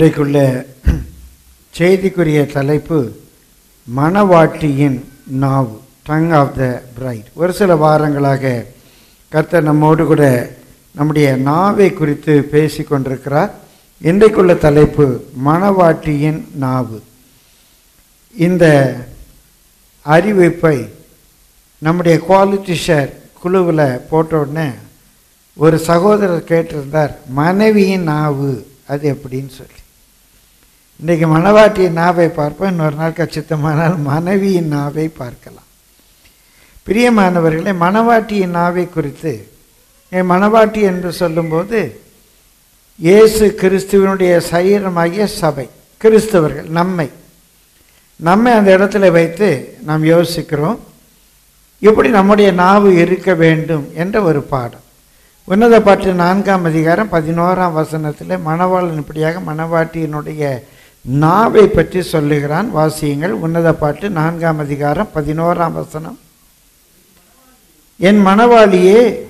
இன்றைக்குள்ள செய்திக்குரிய தலைப்பு மணவாட்டியின் நாவு டங் ஆஃப் த பிரைட் ஒரு சில வாரங்களாக கர்த்தர் நம்மோடு கூட நம்முடைய நாவை குறித்து பேசி கொண்டிருக்கிறார் இன்றைக்குள்ள தலைப்பு மணவாட்டியின் நாவு. இந்த அறிவிப்பை நம்முடைய குவாலிட்டி ஷேர் குழுவில் போட்ட உடனே ஒரு சகோதரர் கேட்டிருந்தார் மனைவியின் நாவு அது எப்படின்னு சொல்லி. இன்றைக்கி மணவாட்டியின் நாவை பார்ப்போம் இன்னொரு நாள் கச்சித்தமானால் மனைவியின் நாவை பார்க்கலாம். பிரியமானவர்களே மணவாட்டியின் நாவை குறித்து என் மணவாட்டி என்று சொல்லும்போது இயேசு கிறிஸ்துவனுடைய சரீரமாகிய சபை கிறிஸ்தவர்கள் நம்மை. நம்மை அந்த இடத்துல வைத்து நாம் யோசிக்கிறோம் எப்படி நம்முடைய நாவு இருக்க வேண்டும் என்ற ஒரு பாடம். உன்னத பாட்டு நான்காம் அதிகாரம் பதினோராம் வசனத்தில் மணவாளன் இப்படியாக மணவாட்டியினுடைய நாவை பற்றி சொல்லுகிறான் வாசியுங்கள். உன்னத பாட்டு நான்காம் அதிகாரம் பதினோராம் வசனம். என் மணவாளியே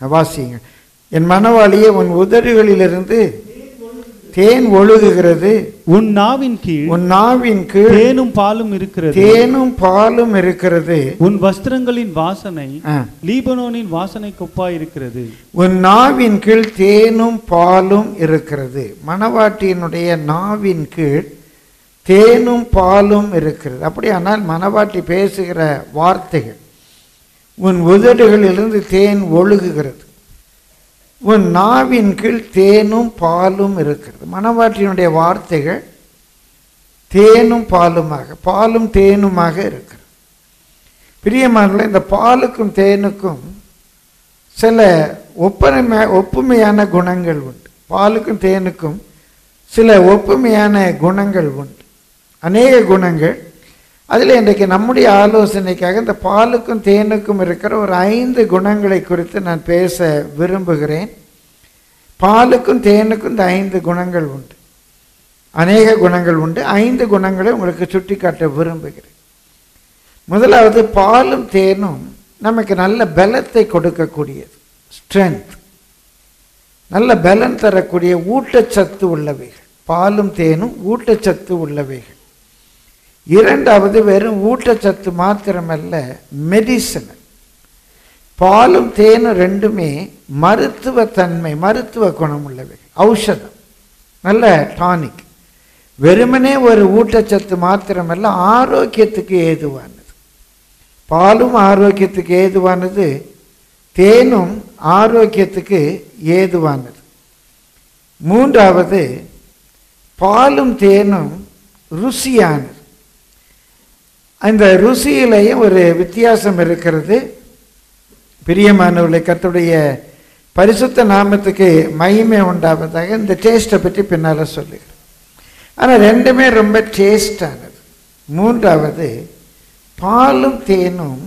வாசியுங்க என் மணவாளியே உன் உதடுகளிலிருந்து தேன் ஒழுகுகிறது. உன் நாவின் கீழ் உன் நாவின் கீழ் தேனும் பாலும் இருக்கிறது. தேனும் பாலும் இருக்கிறது. உன் வஸ்திரங்களின் வாசனை. லீபனோனின் வாசனை கொப்பாய் இருக்கிறது. உன் நாவின் கீழ் தேனும் பாலும் இருக்கிறது. மணவாட்டியினுடைய நாவின் கீழ் தேனும் பாலும் இருக்கிறது. அப்படியானால் மணவாட்டி பேசுகிற வார்த்தைகள் உன் உதடுகளிலிருந்து தேன் ஒழுகுகிறது. உன் நாவின் கீழ் தேனும் பாலும் இருக்கிறது. மணவாட்டியினுடைய வார்த்தைகள் தேனும் பாலுமாக பாலும் தேனுமாக இருக்கிறது. பிரியமான இந்த பாலுக்கும் தேனுக்கும் சில ஒப்பனை ஒப்புமையான குணங்கள் உண்டு. பாலுக்கும் தேனுக்கும் சில ஒப்புமையான குணங்கள் உண்டு. அநேக குணங்கள் அதில் இன்றைக்கு நம்முடைய ஆலோசனைக்காக இந்த பாலுக்கும் தேனுக்கும் இருக்கிற ஒரு ஐந்து குணங்களை குறித்து நான் பேச விரும்புகிறேன். பாலுக்கும் தேனுக்கும் இந்த ஐந்து குணங்கள் உண்டு. அநேக குணங்கள் உண்டு. ஐந்து குணங்களை உங்களுக்கு சுட்டிக்காட்ட விரும்புகிறேன். முதலாவது பாலும் தேனும் நமக்கு நல்ல பலத்தை கொடுக்கக்கூடியது. ஸ்ட்ரென்த் நல்ல பலன் தரக்கூடிய ஊட்டச்சத்து உள்ளவைகள். பாலும் தேனும் ஊட்டச்சத்து உள்ளவைகள். இரண்டாவது வெறும் ஊட்டச்சத்து மாத்திரமல்ல மெடிசன் பாலும் தேனும் ரெண்டுமே மருத்துவ தன்மை மருத்துவ குணம் உள்ளவை. ஔஷதம். நல்ல டானிக் வெறுமனே ஒரு ஊட்டச்சத்து மாத்திரமல்ல ஆரோக்கியத்துக்கு ஏதுவானது. பாலும் ஆரோக்கியத்துக்கு ஏதுவானது தேனும் ஆரோக்கியத்துக்கு ஏதுவானது. மூன்றாவது பாலும் தேனும் ருசியானது. அந்த ருசியிலையும் ஒரு வித்தியாசம் இருக்கிறது. பிரியமானவர்களை கத்துடைய பரிசுத்த நாமத்துக்கு மகிமை உண்டாவதாக இந்த டேஸ்ட்டை பற்றி பின்னால் சொல்லுகிறேன். ஆனால் ரெண்டுமே ரொம்ப டேஸ்டானது மூன்றாவது பாலும் தேனும்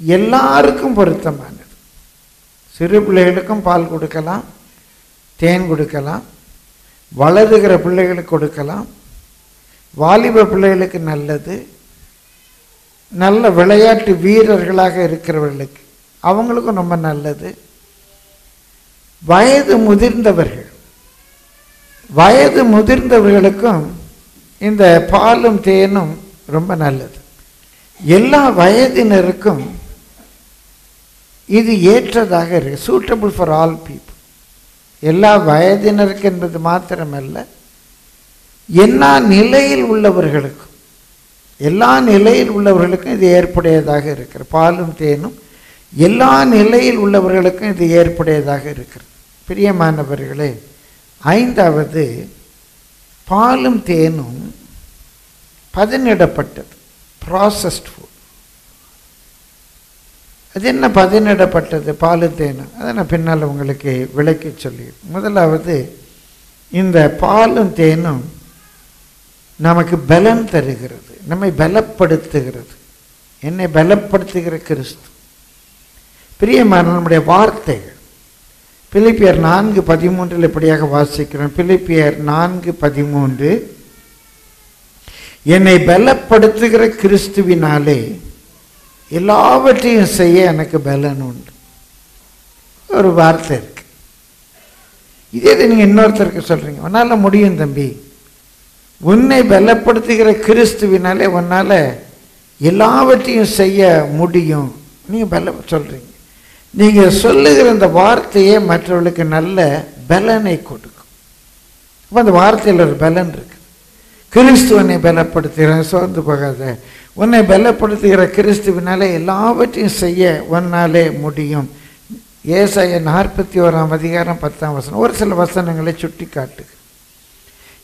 எல்லாருக்கும் பொருத்தமானது. சிறு பிள்ளைகளுக்கும் பால் கொடுக்கலாம் தேன் கொடுக்கலாம் வளருகிற பிள்ளைகளுக்கு கொடுக்கலாம் வாலிப பிள்ளைகளுக்கு நல்லது நல்ல விளையாட்டு வீரர்களாக இருக்கிறவர்களுக்கு அவங்களுக்கும் ரொம்ப நல்லது. வயது முதிர்ந்தவர்கள் வயது முதிர்ந்தவர்களுக்கும் இந்த பாலும் தேனும் ரொம்ப நல்லது. எல்லா வயதினருக்கும் இது ஏற்றதாக இருக்கு. சூட்டபிள் ஃபார் ஆல் பீப்புள் எல்லா வயதினருக்கு என்பது மாத்திரமல்ல எல்லா நிலையில் உள்ளவர்களுக்கும் எல்லா நிலையில் உள்ளவர்களுக்கும் இது ஏற்புடையதாக இருக்கிறது. பாலும் தேனும் எல்லா நிலையில் உள்ளவர்களுக்கும் இது ஏற்புடையதாக இருக்கிறது. பிரியமானவர்களே ஐந்தாவது பாலும் தேனும் பதனிடப்பட்டது. ப்ராசஸ்ட் ஃபுட் அது என்ன பதனிடப்பட்டது? பாலு தேனும். அதை நான் பின்னால் உங்களுக்கு விளக்கி சொல்லி முதலாவது இந்த பாலும் தேனும் நமக்கு பலம் தருகிறது. நம்மை பலப்படுத்துகிறது. என்னை பலப்படுத்துகிற கிறிஸ்து. பிரியமான நம்முடைய வார்த்தைகள். பிலிப்பியர் நான்கு பதிமூன்றில் இப்படியாக வாசிக்கிறோம். பிலிப்பியர் நான்கு பதிமூன்று. என்னை பலப்படுத்துகிற கிறிஸ்துவினாலே எல்லாவற்றையும் செய்ய எனக்கு பலன் உண்டு. ஒரு வார்த்தை இருக்கு. இதே நீங்கள் இன்னொருத்தருக்கு சொல்கிறீங்க உன்னால் முடியும் தம்பி. உன்னை பலப்படுத்துகிற கிறிஸ்துவினாலே உன்னால் எல்லாவற்றையும் செய்ய முடியும். நீங்கள் பல சொல்கிறீங்க நீங்கள் சொல்லுகிற இந்த வார்த்தையே மற்றவர்களுக்கு நல்ல பலனை கொடுக்கும். அப்போ அந்த வார்த்தையில் ஒரு பலன் இருக்கு. கிறிஸ்து உன்னை பலப்படுத்துகிறேன் சோர்ந்து போகாத. உன்னை பலப்படுத்துகிற கிறிஸ்துவினாலே எல்லாவற்றையும் செய்ய உன்னாலே முடியும். ஏசாய நாற்பத்தி ஓராம் அதிகாரம் பத்தாம் வசனம். ஒரு சில வசனங்களை சுட்டி காட்டுக்கு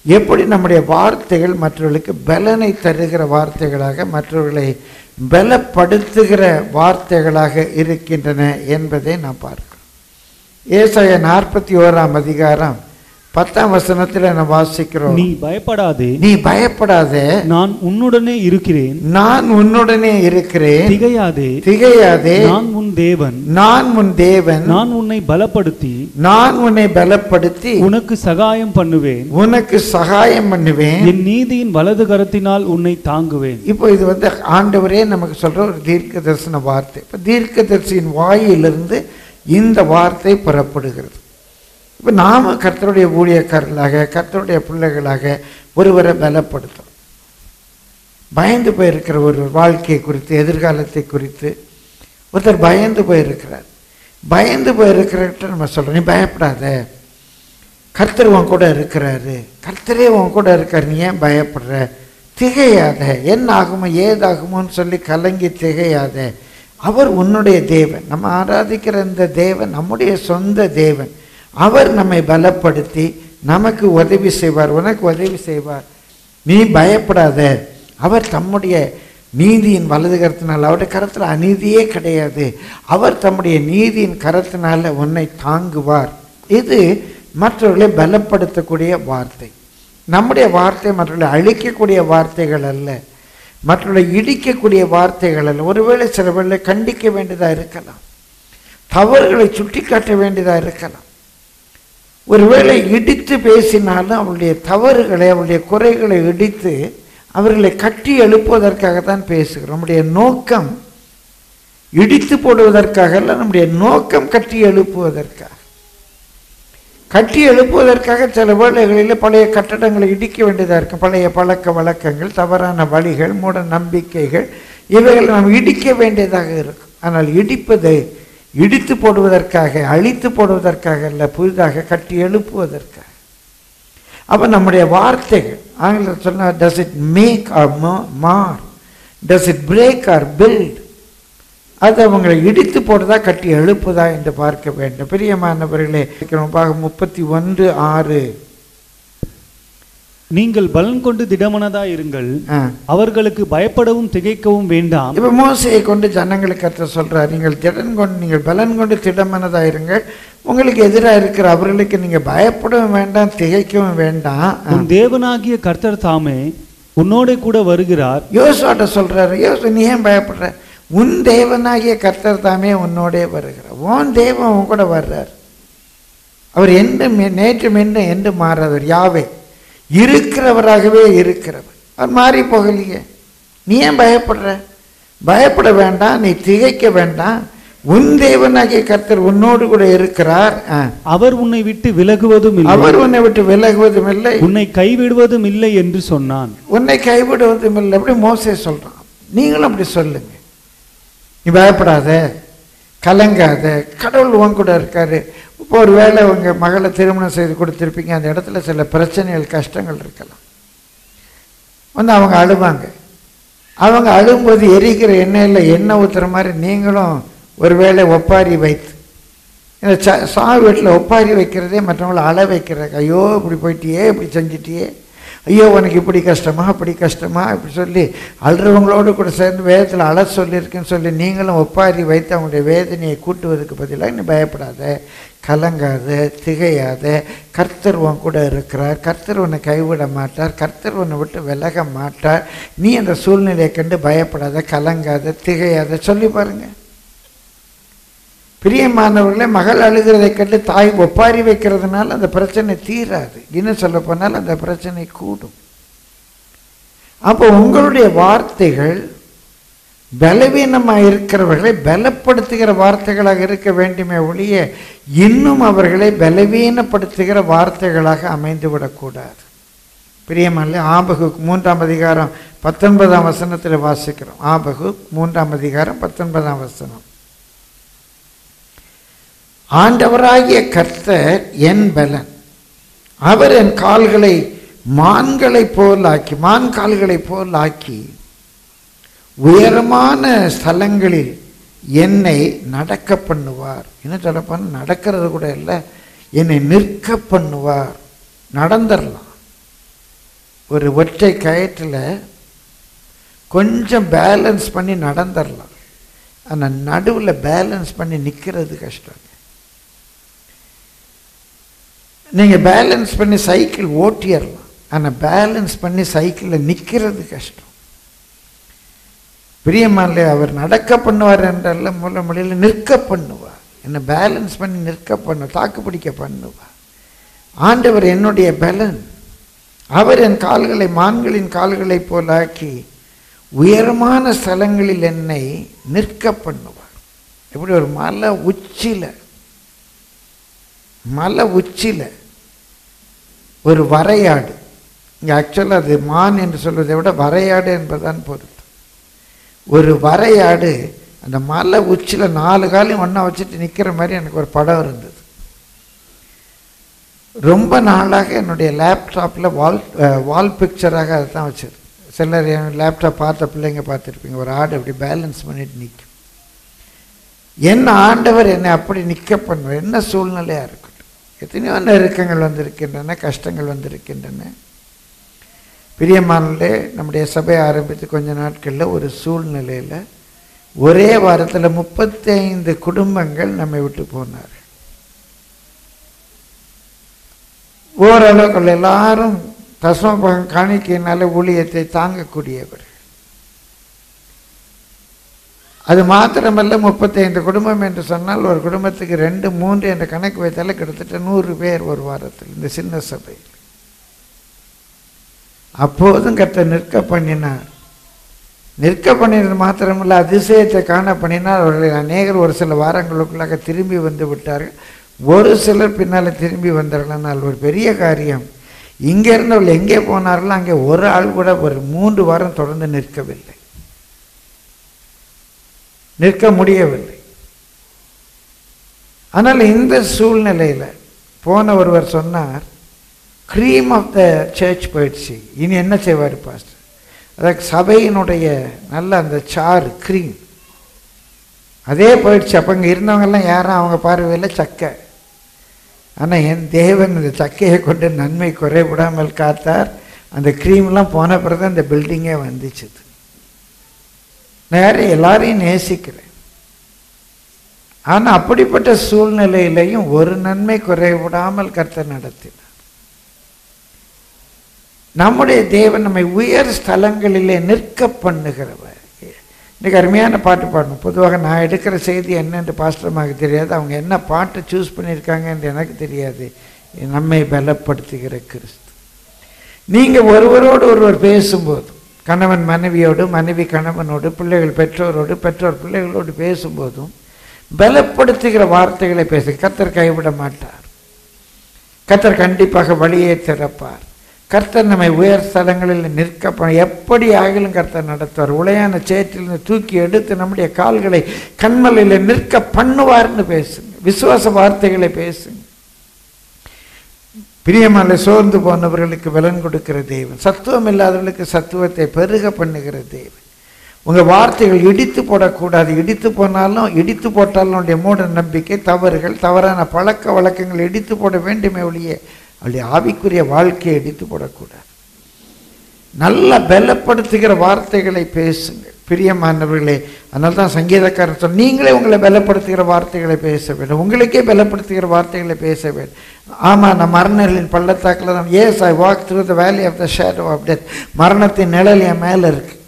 எப்படி நம்முடைய வார்த்தைகள் மற்றவர்களுக்கு பலனை தருகிற வார்த்தைகளாக மற்றவர்களை பலப்படுத்துகிற வார்த்தைகளாக இருக்கின்றன என்பதை நாம் பார்க்கிறோம். ஏசாய நாற்பத்தி ஓராம் அதிகாரம் பத்தாம் வசனத்தில் நாம் வாசிக்கிறோம். நீ பயப்படாதே. நீ பயப்படாத. நான் உன்னுடனே இருக்கிறேன். நான் உன்னுடனே இருக்கிறேன். திகையாதே. திகையாதே. நான் உன் தேவன். நான் உன் தேவன். நான் உன்னை பலப்படுத்தி. நான் உன்னை பலப்படுத்தி. உனக்கு சகாயம் பண்ணுவேன். உனக்கு சகாயம் பண்ணுவேன். என் நீதியின் வலது கரத்தினால் உன்னை தாங்குவேன். இப்போ இது வந்து ஆண்டவரே நமக்கு சொல்ற ஒரு தீர்க்க தரிசன வார்த்தை. இப்போ தீர்க்க தரிசியின் வாயிலிருந்து இந்த வார்த்தை புறப்படுகிறது. இப்போ நாம் கர்த்தருடைய ஊழியக்காரர்களாக கர்த்தருடைய பிள்ளைகளாக ஒருவரை பலப்படுத்தும் பயந்து போயிருக்கிற ஒரு வாழ்க்கையை குறித்து எதிர்காலத்தை குறித்து ஒருத்தர் பயந்து போயிருக்கிறார். பயந்து போயிருக்கிறட்ட நம்ம சொல்கிறோம் நீ பயப்படாத. கர்த்தர் உன் கூட இருக்கிறாரு. கர்த்தரே உன் கூட இருக்கார். நீ ஏன் பயப்படுற? திகையாத. என்ன ஆகுமோ ஏதாகுமோன்னு சொல்லி கலங்கி திகையாத. அவர் உன்னுடைய தேவன். நம்ம ஆராதிக்கிற இந்த தேவன் நம்முடைய சொந்த தேவன். அவர் நம்மை பலப்படுத்தி நமக்கு உதவி செய்வார் உனக்கு உதவி செய்வார். நீ பயப்படாத. அவர் தம்முடைய நீதியின் வலது கரத்தினால் அவருடைய கரத்தில் அநீதியே கிடையாது. அவர் தம்முடைய நீதியின் கரத்தினால் உன்னை தாங்குவார். இது மற்றவர்களை பலப்படுத்தக்கூடிய வார்த்தை. நம்முடைய வார்த்தை மற்றவர்களை அழிக்கக்கூடிய வார்த்தைகள் அல்ல. மற்றவர்களை இடிக்கக்கூடிய வார்த்தைகள் அல்ல. ஒருவேளை சில வேளை கண்டிக்க வேண்டியதாக இருக்கலாம். தவறுகளை சுட்டிக்காட்ட வேண்டியதாக இருக்கலாம். ஒருவேளை இடித்து பேசினாலும் அவளுடைய தவறுகளை அவளுடைய குறைகளை இடித்து அவர்களை கட்டி எழுப்புவதற்காகத்தான் பேசுகிறோம். நம்முடைய நோக்கம் இடித்து போடுவதற்காக அல்ல நம்முடைய நோக்கம் கட்டி எழுப்புவதற்காக. கட்டி எழுப்புவதற்காக சில வேளைகளில் பழைய கட்டடங்களை இடிக்க வேண்டியதாக இருக்கும். பழைய பழக்க வழக்கங்கள் தவறான வழிகள் மூட நம்பிக்கைகள் இவைகளை நாம் இடிக்க வேண்டியதாக இருக்கும். ஆனால் இடிப்பது இடித்து போடுவதற்காக அழித்து போடுவதற்காக இல்லை புதிதாக கட்டி எழுப்புவதற்காக. அப்போ நம்முடைய வார்த்தைகள் ஆங்கிலத்தில் சொன்னால் does it make or mar does it break or build அது அவங்களை இடித்து போடுதா கட்டி எழுப்புதா என்று பார்க்க வேண்டும். பிரியமானவர்களே பாகம் முப்பத்தி ஒன்று ஆறு. நீங்கள் பலன் கொண்டு திடமனதா இருங்கள். அவர்களுக்கு பயப்படவும் திகைக்கவும் வேண்டாம். இப்ப மோசையை கொண்டு ஜனங்களுக்கு கற்று சொல்றார். நீங்கள் திடன் கொண்டு நீங்கள் பலன் கொண்டு திடமனதா இருங்கள். உங்களுக்கு எதிராக இருக்கிற அவர்களுக்கு நீங்க பயப்படவும் வேண்டாம் திகைக்கவும் வேண்டாம். உன் தேவனாகிய கர்த்தர் தாமே உன்னோட கூட வருகிறார். யோசுவாட்ட சொல்றாரு யோசு நீ ஏன் பயப்படுற? உன் தேவனாகிய கர்த்தர் தாமே உன்னோடே வருகிறார். உன் தேவன் உன் கூட வர்றார். அவர் என்று நேற்று மென்று என்று மாறாதவர். யாவே. இருக்கிறவராகவே இருக்கிறவர். அவர் மாறி போகலையே. நீ ஏன் பயப்படுற? பயப்பட வேண்டாம் நீ திகைக்க வேண்டாம். உன் தேவனாகிய கர்த்தர் உன்னோடு கூட இருக்கிறார். அவர் உன்னை விட்டு விலகுவதும் இல்லை. அவர் உன்னை விட்டு விலகுவதும் இல்லை. உன்னை கைவிடுவதும் இல்லை என்று சொன்னான். உன்னை கைவிடுவதும் இல்லை. அப்படி மோசே சொல்றான். நீங்களும் அப்படி சொல்லுங்க. நீ பயப்படாத. கலங்காத. கடவுள் உன் கூட இருக்காரு. இப்போ ஒரு வேளை உங்கள் மகளை திருமணம் செய்து கொடுத்துருப்பீங்க. அந்த இடத்துல சில பிரச்சனைகள் கஷ்டங்கள் இருக்கலாம். வந்து அவங்க அழுவாங்க. அவங்க அழும்போது எரிக்கிற எண்ணெயில் எண்ணெய் ஊற்றுற மாதிரி நீங்களும் ஒருவேளை ஒப்பாரி வைத்து. இந்த ச சாவு வீட்டில் ஒப்பாரி வைக்கிறதே மற்றவங்கள அழ வைக்கிறாங்க ஐயோ இப்படி போயிட்டியே இப்படி செஞ்சிட்டியே. ஐயோ உனக்கு இப்படி கஷ்டமா? அப்படி கஷ்டமா? இப்படி சொல்லி அழுறவங்களோடு கூட சேர்ந்து வேதத்தில் அழ சொல்லியிருக்குன்னு சொல்லி நீங்களும் ஒப்பாரி வைத்து அவங்களுடைய வேதனையை கூட்டுவதற்கு பதிலாக நீ பயப்படாத கலங்காத திகையாத கர்த்தர் உன் கூட இருக்கிறார் கர்த்தர் உன்னை கைவிட மாட்டார் கர்த்தர் உன்னை விட்டு விலக மாட்டார். நீ அந்த சூழ்நிலையை கண்டு பயப்படாத கலங்காத திகையாத சொல்லி பாருங்கள் பிரியமானவர்களே மகள் அழுகிறதை கண்டு தாய் ஒப்பாரி வைக்கிறதுனால அந்த பிரச்சனை தீராது. இன்னும் சொல்ல போனால் அந்த பிரச்சனை கூடும். அப்போ உங்களுடைய வார்த்தைகள் பலவீனமாக இருக்கிறவர்களை பலப்படுத்துகிற வார்த்தைகளாக இருக்க வேண்டுமே ஒழிய இன்னும் அவர்களை பலவீனப்படுத்துகிற வார்த்தைகளாக அமைந்து விடக்கூடாது பிரியமல்ல ஆபகு மூன்றாம் அதிகாரம் பத்தொன்பதாம் வசனத்தில் வாசிக்கிறோம். ஆபகு மூன்றாம் அதிகாரம் பத்தொன்பதாம் வசனம். ஆண்டவராகிய கர்த்தர் என் பலன். அவர் என் கால்களை மான்களைப் போல் ஆக்கி மான் கால்களை போல் ஆக்கி உயரமான ஸ்தலங்களில் என்னை நடக்க பண்ணுவார். என்ன சொல்லப்பான் நடக்கிறது கூட இல்லை. என்னை நிற்க பண்ணுவார். நடந்துடலாம் ஒரு ஒற்றை கயற்றில் கொஞ்சம் பேலன்ஸ் பண்ணி நடந்துடலாம் ஆனால் நடுவில் பேலன்ஸ் பண்ணி நிற்கிறது கஷ்டம். நீங்கள் பேலன்ஸ் பண்ணி சைக்கிள் ஓட்டிடலாம். ஆனால் பேலன்ஸ் பண்ணி சைக்கிளில் நிற்கிறது கஷ்டம். பிரியமானே அவர் நடக்க பண்ணுவார் என்றல்ல மூல மொழியில் நிற்க பண்ணுவார். என்னை பேலன்ஸ் பண்ணி நிற்க பண்ணு தாக்கு பிடிக்க பண்ணுவார். ஆண்டவர் என்னுடைய பலன். அவர் என் கால்களை மான்களின் கால்களைப் போலாக்கி உயரமான ஸ்தலங்களில் என்னை நிற்க பண்ணுவார். எப்படி? ஒரு மலை உச்சியில். மலை உச்சியில். ஒரு வரையாடு. இங்கே ஆக்சுவலாக அது மான் என்று சொல்வதை விட வரையாடு என்பதுதான் பொருத்தம் ஒரு வரையாடு அந்த மலை உச்சியில் நாலு காலையும் ஒன்றா வச்சுட்டு நிற்கிற மாதிரி எனக்கு ஒரு படம் இருந்தது. ரொம்ப நாளாக என்னுடைய லேப்டாப்பில் வால் வால் பிக்சராக அதை தான் வச்சது. சிலர் என் லேப்டாப் பார்த்த பிள்ளைங்க பார்த்துருப்பீங்க ஒரு ஆடு அப்படி பேலன்ஸ் பண்ணிட்டு நிற்கும் என்ன ஆண்டவர் என்னை அப்படி நிற்க பண்ணுவார் என்ன சூழ்நிலையாக இருக்கும் எத்தனையோ நெருக்கங்கள் வந்திருக்கின்றன கஷ்டங்கள் வந்திருக்கின்றன. பிரியமானே நம்முடைய சபை ஆரம்பித்து கொஞ்ச நாட்களில் ஒரு சூழ்நிலையில் ஒரே வாரத்தில் முப்பத்தைந்து குடும்பங்கள் நம்மை விட்டு போனார் ஓரளவுக்கு எல்லாரும் தசமபகம் காணிக்கையினால ஊழியத்தை தாங்கக்கூடியவர் அது மாத்திரமல்ல முப்பத்தைந்து குடும்பம் என்று சொன்னால் ஒரு குடும்பத்துக்கு ரெண்டு மூன்று என்ற கணக்கு வைத்தாலே கிட்டத்தட்ட நூறு பேர் ஒரு வாரத்தில் இந்த சின்ன சபை. அப்போதும் கத்த நிற்க பண்ணினார். நிற்க பண்ணினது மாத்திரமல்ல அதிசயத்தை காண பண்ணினால் அவர்கள் அநேகர் ஒரு சில வாரங்களுக்குள்ளாக திரும்பி வந்து விட்டார்கள். ஒரு சிலர் பின்னால் திரும்பி வந்தார்கள். ஒரு பெரிய காரியம் இங்கே இருந்தவர்கள் எங்கே போனார்களோ அங்கே ஒரு ஆள் கூட ஒரு மூன்று வாரம் தொடர்ந்து நிற்கவில்லை. நிற்க முடியவில்லை. ஆனால் இந்த சூழ்நிலையில் போன ஒருவர் சொன்னார் க்ரீம் ஆஃப் த சர்ச் போயிடுச்சு இனி என்ன செய்வார் பாஸ்டர் அதாவது சபையினுடைய நல்ல அந்த சாறு க்ரீம் அதே போயிடுச்சு அப்போ இங்கே இருந்தவங்கெல்லாம் யாரும் அவங்க பார்வையில் சக்கை. ஆனால் என் தேவன் இந்த சக்கையை கொண்டு நன்மை குறைபடாமல் காத்தார். அந்த க்ரீம்லாம் போன பிறகு அந்த பில்டிங்கே வந்துச்சு. நான் எல்லாரையும் நேசிக்கிறேன். ஆனால் அப்படிப்பட்ட சூழ்நிலையிலையும் ஒரு நன்மை குறைவிடாமல் கருத்தை நடத்தினார். நம்முடைய தேவன் நம்மை உயர் ஸ்தலங்களிலே நிற்க பண்ணுகிறவர். இன்றைக்கி அருமையான பாட்டு பாடணும். பொதுவாக நான் எடுக்கிற செய்தி என்னென்று பாஸ்டர்மாக்கு தெரியாது. அவங்க என்ன பாட்டு சூஸ் பண்ணியிருக்காங்க என்று எனக்கு தெரியாது. நம்மை பலப்படுத்துகிற கிறிஸ்து. நீங்கள் ஒருவரோடு ஒருவர் பேசும்போது கணவன் மனைவியோடு மனைவி கணவனோடு பிள்ளைகள் பெற்றோரோடு பெற்றோர் பிள்ளைகளோடு பேசும்போதும் பலப்படுத்துகிற வார்த்தைகளை பேச கத்தர் கைவிட மாட்டார். கத்தர் கண்டிப்பாக வழியை திறப்பார். கர்த்தர் நம்மை உயர் ஸ்தலங்களில் நிற்க எப்படி ஆகிலும் கர்த்தர் நடத்துவார். உளையான சேற்றிலிருந்து தூக்கி எடுத்து நம்முடைய கால்களை கண்மலையில் நிற்க பண்ணுவார்னு பேசுங்க. விசுவாச வார்த்தைகளை பேசுங்க. பிரியமலை சோர்ந்து போனவர்களுக்கு பலன் கொடுக்கிற தெய்வன் சத்துவம் இல்லாதவர்களுக்கு சத்துவத்தை பெருக பண்ணுகிற தெய்வன் உங்கள் வார்த்தைகள் இடித்து போடக்கூடாது. இடித்து போனாலும் இடித்து போட்டாலும் உடைய மூட நம்பிக்கை தவறுகள் தவறான பழக்க வழக்கங்கள் இடித்து போட வேண்டுமே ஒழிய அவளுடைய ஆவிக்குரிய வாழ்க்கையை இடித்து போடக்கூடாது. நல்லா பலப்படுத்துகிற வார்த்தைகளை பேசுங்கள். பிரியமானவர்களே அதனால தான் சங்கீதக்காரர் சொன்ன நீங்களே உங்களை பலப்படுத்துகிற வார்த்தைகளை பேச வேண்டும். உங்களுக்கே பலப்படுத்துகிற வார்த்தைகளை பேச வேண்டும். ஆமாம் நான் மரணர்களின் பள்ளத்தாக்கில் தான் as I walk through the valley of the shadow of death மரணத்தின் நிழல் என் மேலே இருக்குது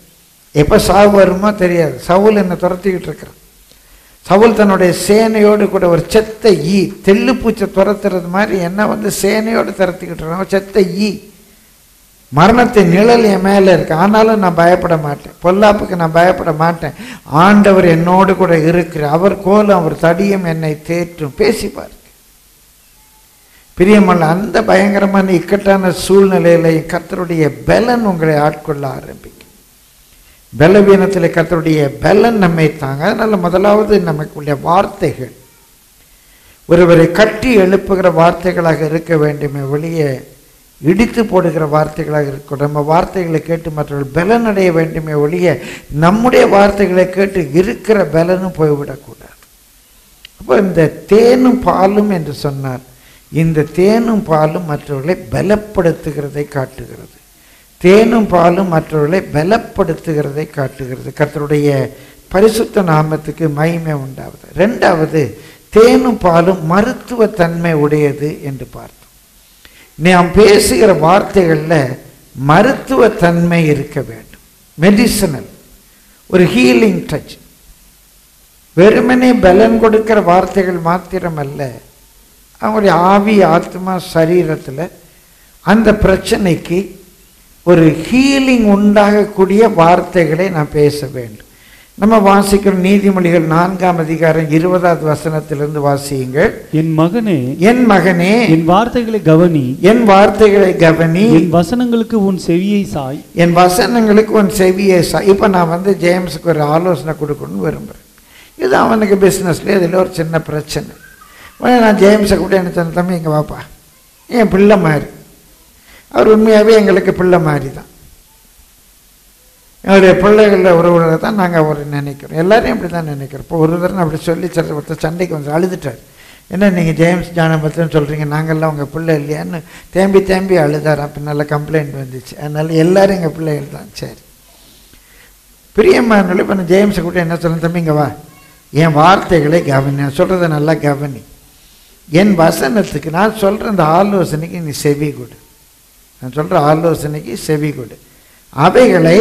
எப்போ சாவு வருமோ தெரியாது. சவுல் என்னை துரத்திக்கிட்டு இருக்கிறான். சவுல் தன்னுடைய சேனையோடு கூட ஒரு செத்த ஈ தெல்லுப்பூச்சை துரத்துறது மாதிரி என்ன வந்து சேனையோடு துரத்திக்கிட்டு இருக்கான். செத்த ஈ. மரணத்தின் நிழல் என் மேலே இருக்கு. ஆனாலும் நான் பயப்பட மாட்டேன். பொல்லாப்புக்கு நான் பயப்பட மாட்டேன். ஆண்டவர் என்னோடு கூட இருக்கிறார். அவர் கோலம் அவர் தடியும் என்னை தேற்றும். பேசி பாருங்க. பிரியமல்ல அந்த பயங்கரமான இக்கட்டான சூழ்நிலையில கத்தருடைய பலன் உங்களை ஆட்கொள்ள ஆரம்பிக்கும். பலவீனத்தில் கத்தருடைய பலன் நம்மை தாங்க. அதனால் முதலாவது நமக்குள்ள வார்த்தைகள். ஒருவரை கட்டி எழுப்புகிற வார்த்தைகளாக இருக்க வேண்டுமே வெளியே இடித்து போடுகிற வார்த்தைகளாக இருக்கும் நம்ம வார்த்தைகளை கேட்டு மற்றவர்கள் பலன் அடைய வேண்டுமே ஒழிய நம்முடைய வார்த்தைகளை கேட்டு இருக்கிற பலனும் போய்விடக்கூடாது. அப்போ இந்த தேனும் பாலும் என்று சொன்னார். இந்த தேனும் பாலும் மற்றவர்களை பலப்படுத்துகிறதை காட்டுகிறது. தேனும் பாலும் மற்றவர்களை பலப்படுத்துகிறதை காட்டுகிறது. கத்தருடைய பரிசுத்த நாமத்துக்கு மகிமை உண்டாவது ரெண்டாவது தேனும் பாலும் மருத்துவ தன்மை உடையது என்று பார்த்தோம். நாம் பேசுகிற வார்த்தைகளில் மருத்துவ தன்மை இருக்க வேண்டும். மெடிசனல் ஒரு ஹீலிங் டச் வெறுமனே பலன் கொடுக்கிற வார்த்தைகள் மாத்திரமல்ல. அவங்களுடைய ஆவி ஆத்மா சரீரத்தில் அந்த பிரச்சனைக்கு ஒரு ஹீலிங் உண்டாகக்கூடிய வார்த்தைகளை நான் பேச வேண்டும். நம்ம வாசிக்கிற நீதிமொழிகள் நான்காம் அதிகாரம் இருபதாவது வசனத்திலிருந்து வாசியுங்கள். என் மகனே என் மகனே என் வார்த்தைகளை கவனி. என் வார்த்தைகளை கவனி. என் வசனங்களுக்கு உன் செவியை சாய். என் வசனங்களுக்கு உன் செவியை சா- இப்ப நான் வந்து ஜேம்ஸுக்கு ஒரு ஆலோசனை கொடுக்கணும்னு விரும்புகிறேன் இது அவனுக்கு பிஸ்னஸ்ல இதில் ஒரு சின்ன பிரச்சனை. உடனே நான் ஜேம்ஸை கூட என்ன சொன்ன தம்பி இங்கே வாப்பா. என் பிள்ளை மாதிரி. அவர் உண்மையாகவே எங்களுக்கு பிள்ளை மாதிரி தான். எங்களுடைய பிள்ளைகளில் உறவுகளை தான் நாங்கள் அவர் நினைக்கிறோம். எல்லாரையும் அப்படி தான் நினைக்கிறோம். இப்போ ஒரு அப்படி சொல்லி சில ஒருத்தர் சண்டைக்கு வந்து அழுதுட்டார். என்ன நீங்கள் ஜேம்ஸ் ஜானபத்திரம் சொல்கிறீங்க நாங்கள்லாம் உங்கள் பிள்ளை இல்லையான்னு தேம்பி தேம்பி அழுதார். அப்போ நல்ல கம்ப்ளைண்ட் வந்துச்சு. அதனால் எல்லாரும் எங்கள் பிள்ளைகள் தான். சரி. பிரியமான இப்போ நான் ஜேம்ஸை கூட என்ன சொல்ல தம்பி இங்கே வா. என் வார்த்தைகளை கவனி. நான் சொல்கிறத நல்லா கவனி. என் வசனத்துக்கு நான் சொல்கிற அந்த ஆலோசனைக்கு நீ செவி கொடு. நான் சொல்கிற ஆலோசனைக்கு செவி கொடு. அவைகளை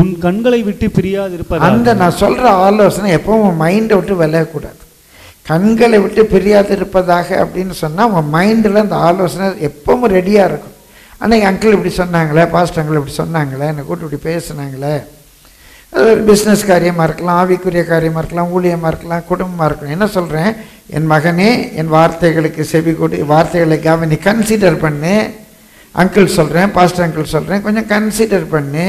உன் கண்களை விட்டு பிரியாதிருப்பதாக. அந்த நான் சொல்கிற ஆலோசனை எப்பவும் உன் மைண்டை விட்டு விளையக்கூடாது கண்களை விட்டு பிரியாது இருப்பதாக அப்படின்னு சொன்னால் உன் மைண்டில் அந்த ஆலோசனை எப்பவும் ரெடியாக இருக்கும். அன்னைக்கு அங்கிள் இப்படி சொன்னாங்களே பாஸ்ட் அங்கிள் இப்படி சொன்னாங்களே என்னை கூட்டு இப்படி பேசுனாங்களே. அது ஒரு பிஸ்னஸ் காரியமாக இருக்கலாம் ஆவிக்குரிய காரியமாக இருக்கலாம் ஊழியமாக இருக்கலாம் குடும்பமாக இருக்கலாம். என்ன சொல்கிறேன் என் மகனே என் வார்த்தைகளுக்கு செவி கொடு வார்த்தைகளை கவனி கன்சிடர் பண்ணு. அங்கிள் சொல்கிறேன் பாஸ்டர் அங்கிள் சொல்கிறேன் கொஞ்சம் கன்சிடர் பண்ணு.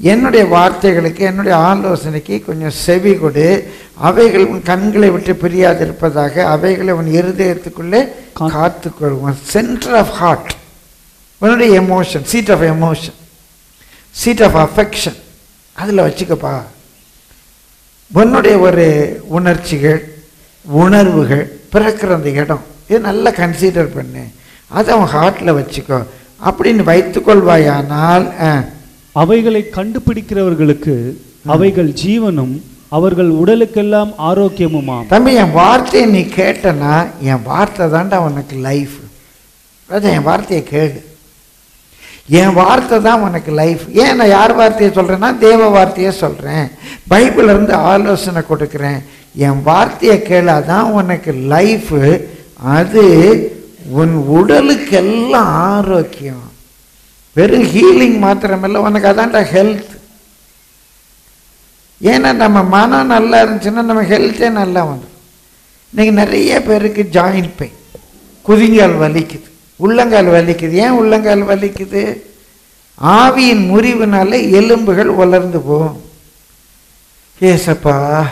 என்னுடைய வார்த்தைகளுக்கு என்னுடைய ஆலோசனைக்கு கொஞ்சம் செவி கொடு. அவைகள் உன் கண்களை விட்டு பிரியாதிருப்பதாக அவைகளை உன் இருதயத்துக்குள்ளே காத்துக்கொள்வோம் சென்டர் ஆஃப் ஹார்ட் உன்னுடைய emotion seat of emotion seat of affection அதில் வச்சுக்கப்பா. உன்னுடைய ஒரு உணர்ச்சிகள் உணர்வுகள் பிறக்கிற அந்த இடம். இது நல்லா கன்சிடர் பண்ணு. அதை அவன் ஹார்ட்டில் வச்சுக்கோ. அப்படின்னு வைத்துக்கொள்வாயானால் அவைகளை கண்டுபிடிக்கிறவர்களுக்கு அவைகள் ஜீவனும் அவர்கள் உடலுக்கெல்லாம் ஆரோக்கியமுமாம். தம்பி என் வார்த்தையை நீ கேட்டனா என் வார்த்தை தான்டா உனக்கு லைஃப் அதான் என் வார்த்தையை கேளு. என் வார்த்தை தான் உனக்கு லைஃப் ஏன் நான் யார் வார்த்தையை சொல்கிறேன்னா தேவ வார்த்தையை சொல்கிறேன் பைபிள்ல இருந்து ஆலோசனை கொடுக்குறேன். என் வார்த்தையை கேளு அதான் உனக்கு லைஃபு அது உன் உடலுக்கெல்லாம் ஆரோக்கியம். வெறும் ஹீலிங் மாத்திரமில்லை உனக்கு அதான்டா ஹெல்த் ஏன்னா நம்ம மனம் நல்லா இருந்துச்சுன்னா நம்ம ஹெல்த்தே நல்லா வந்துடும் இன்னைக்கு நிறைய பேருக்கு ஜாயிண்ட் பெயின் குதிங்கால் வலிக்குது. உள்ளங்கால் வலிக்குது. ஏன் உள்ளங்கால் வலிக்குது? ஆவியின் முறிவுனால எலும்புகள் வளர்ந்து போகும். ஏசப்பா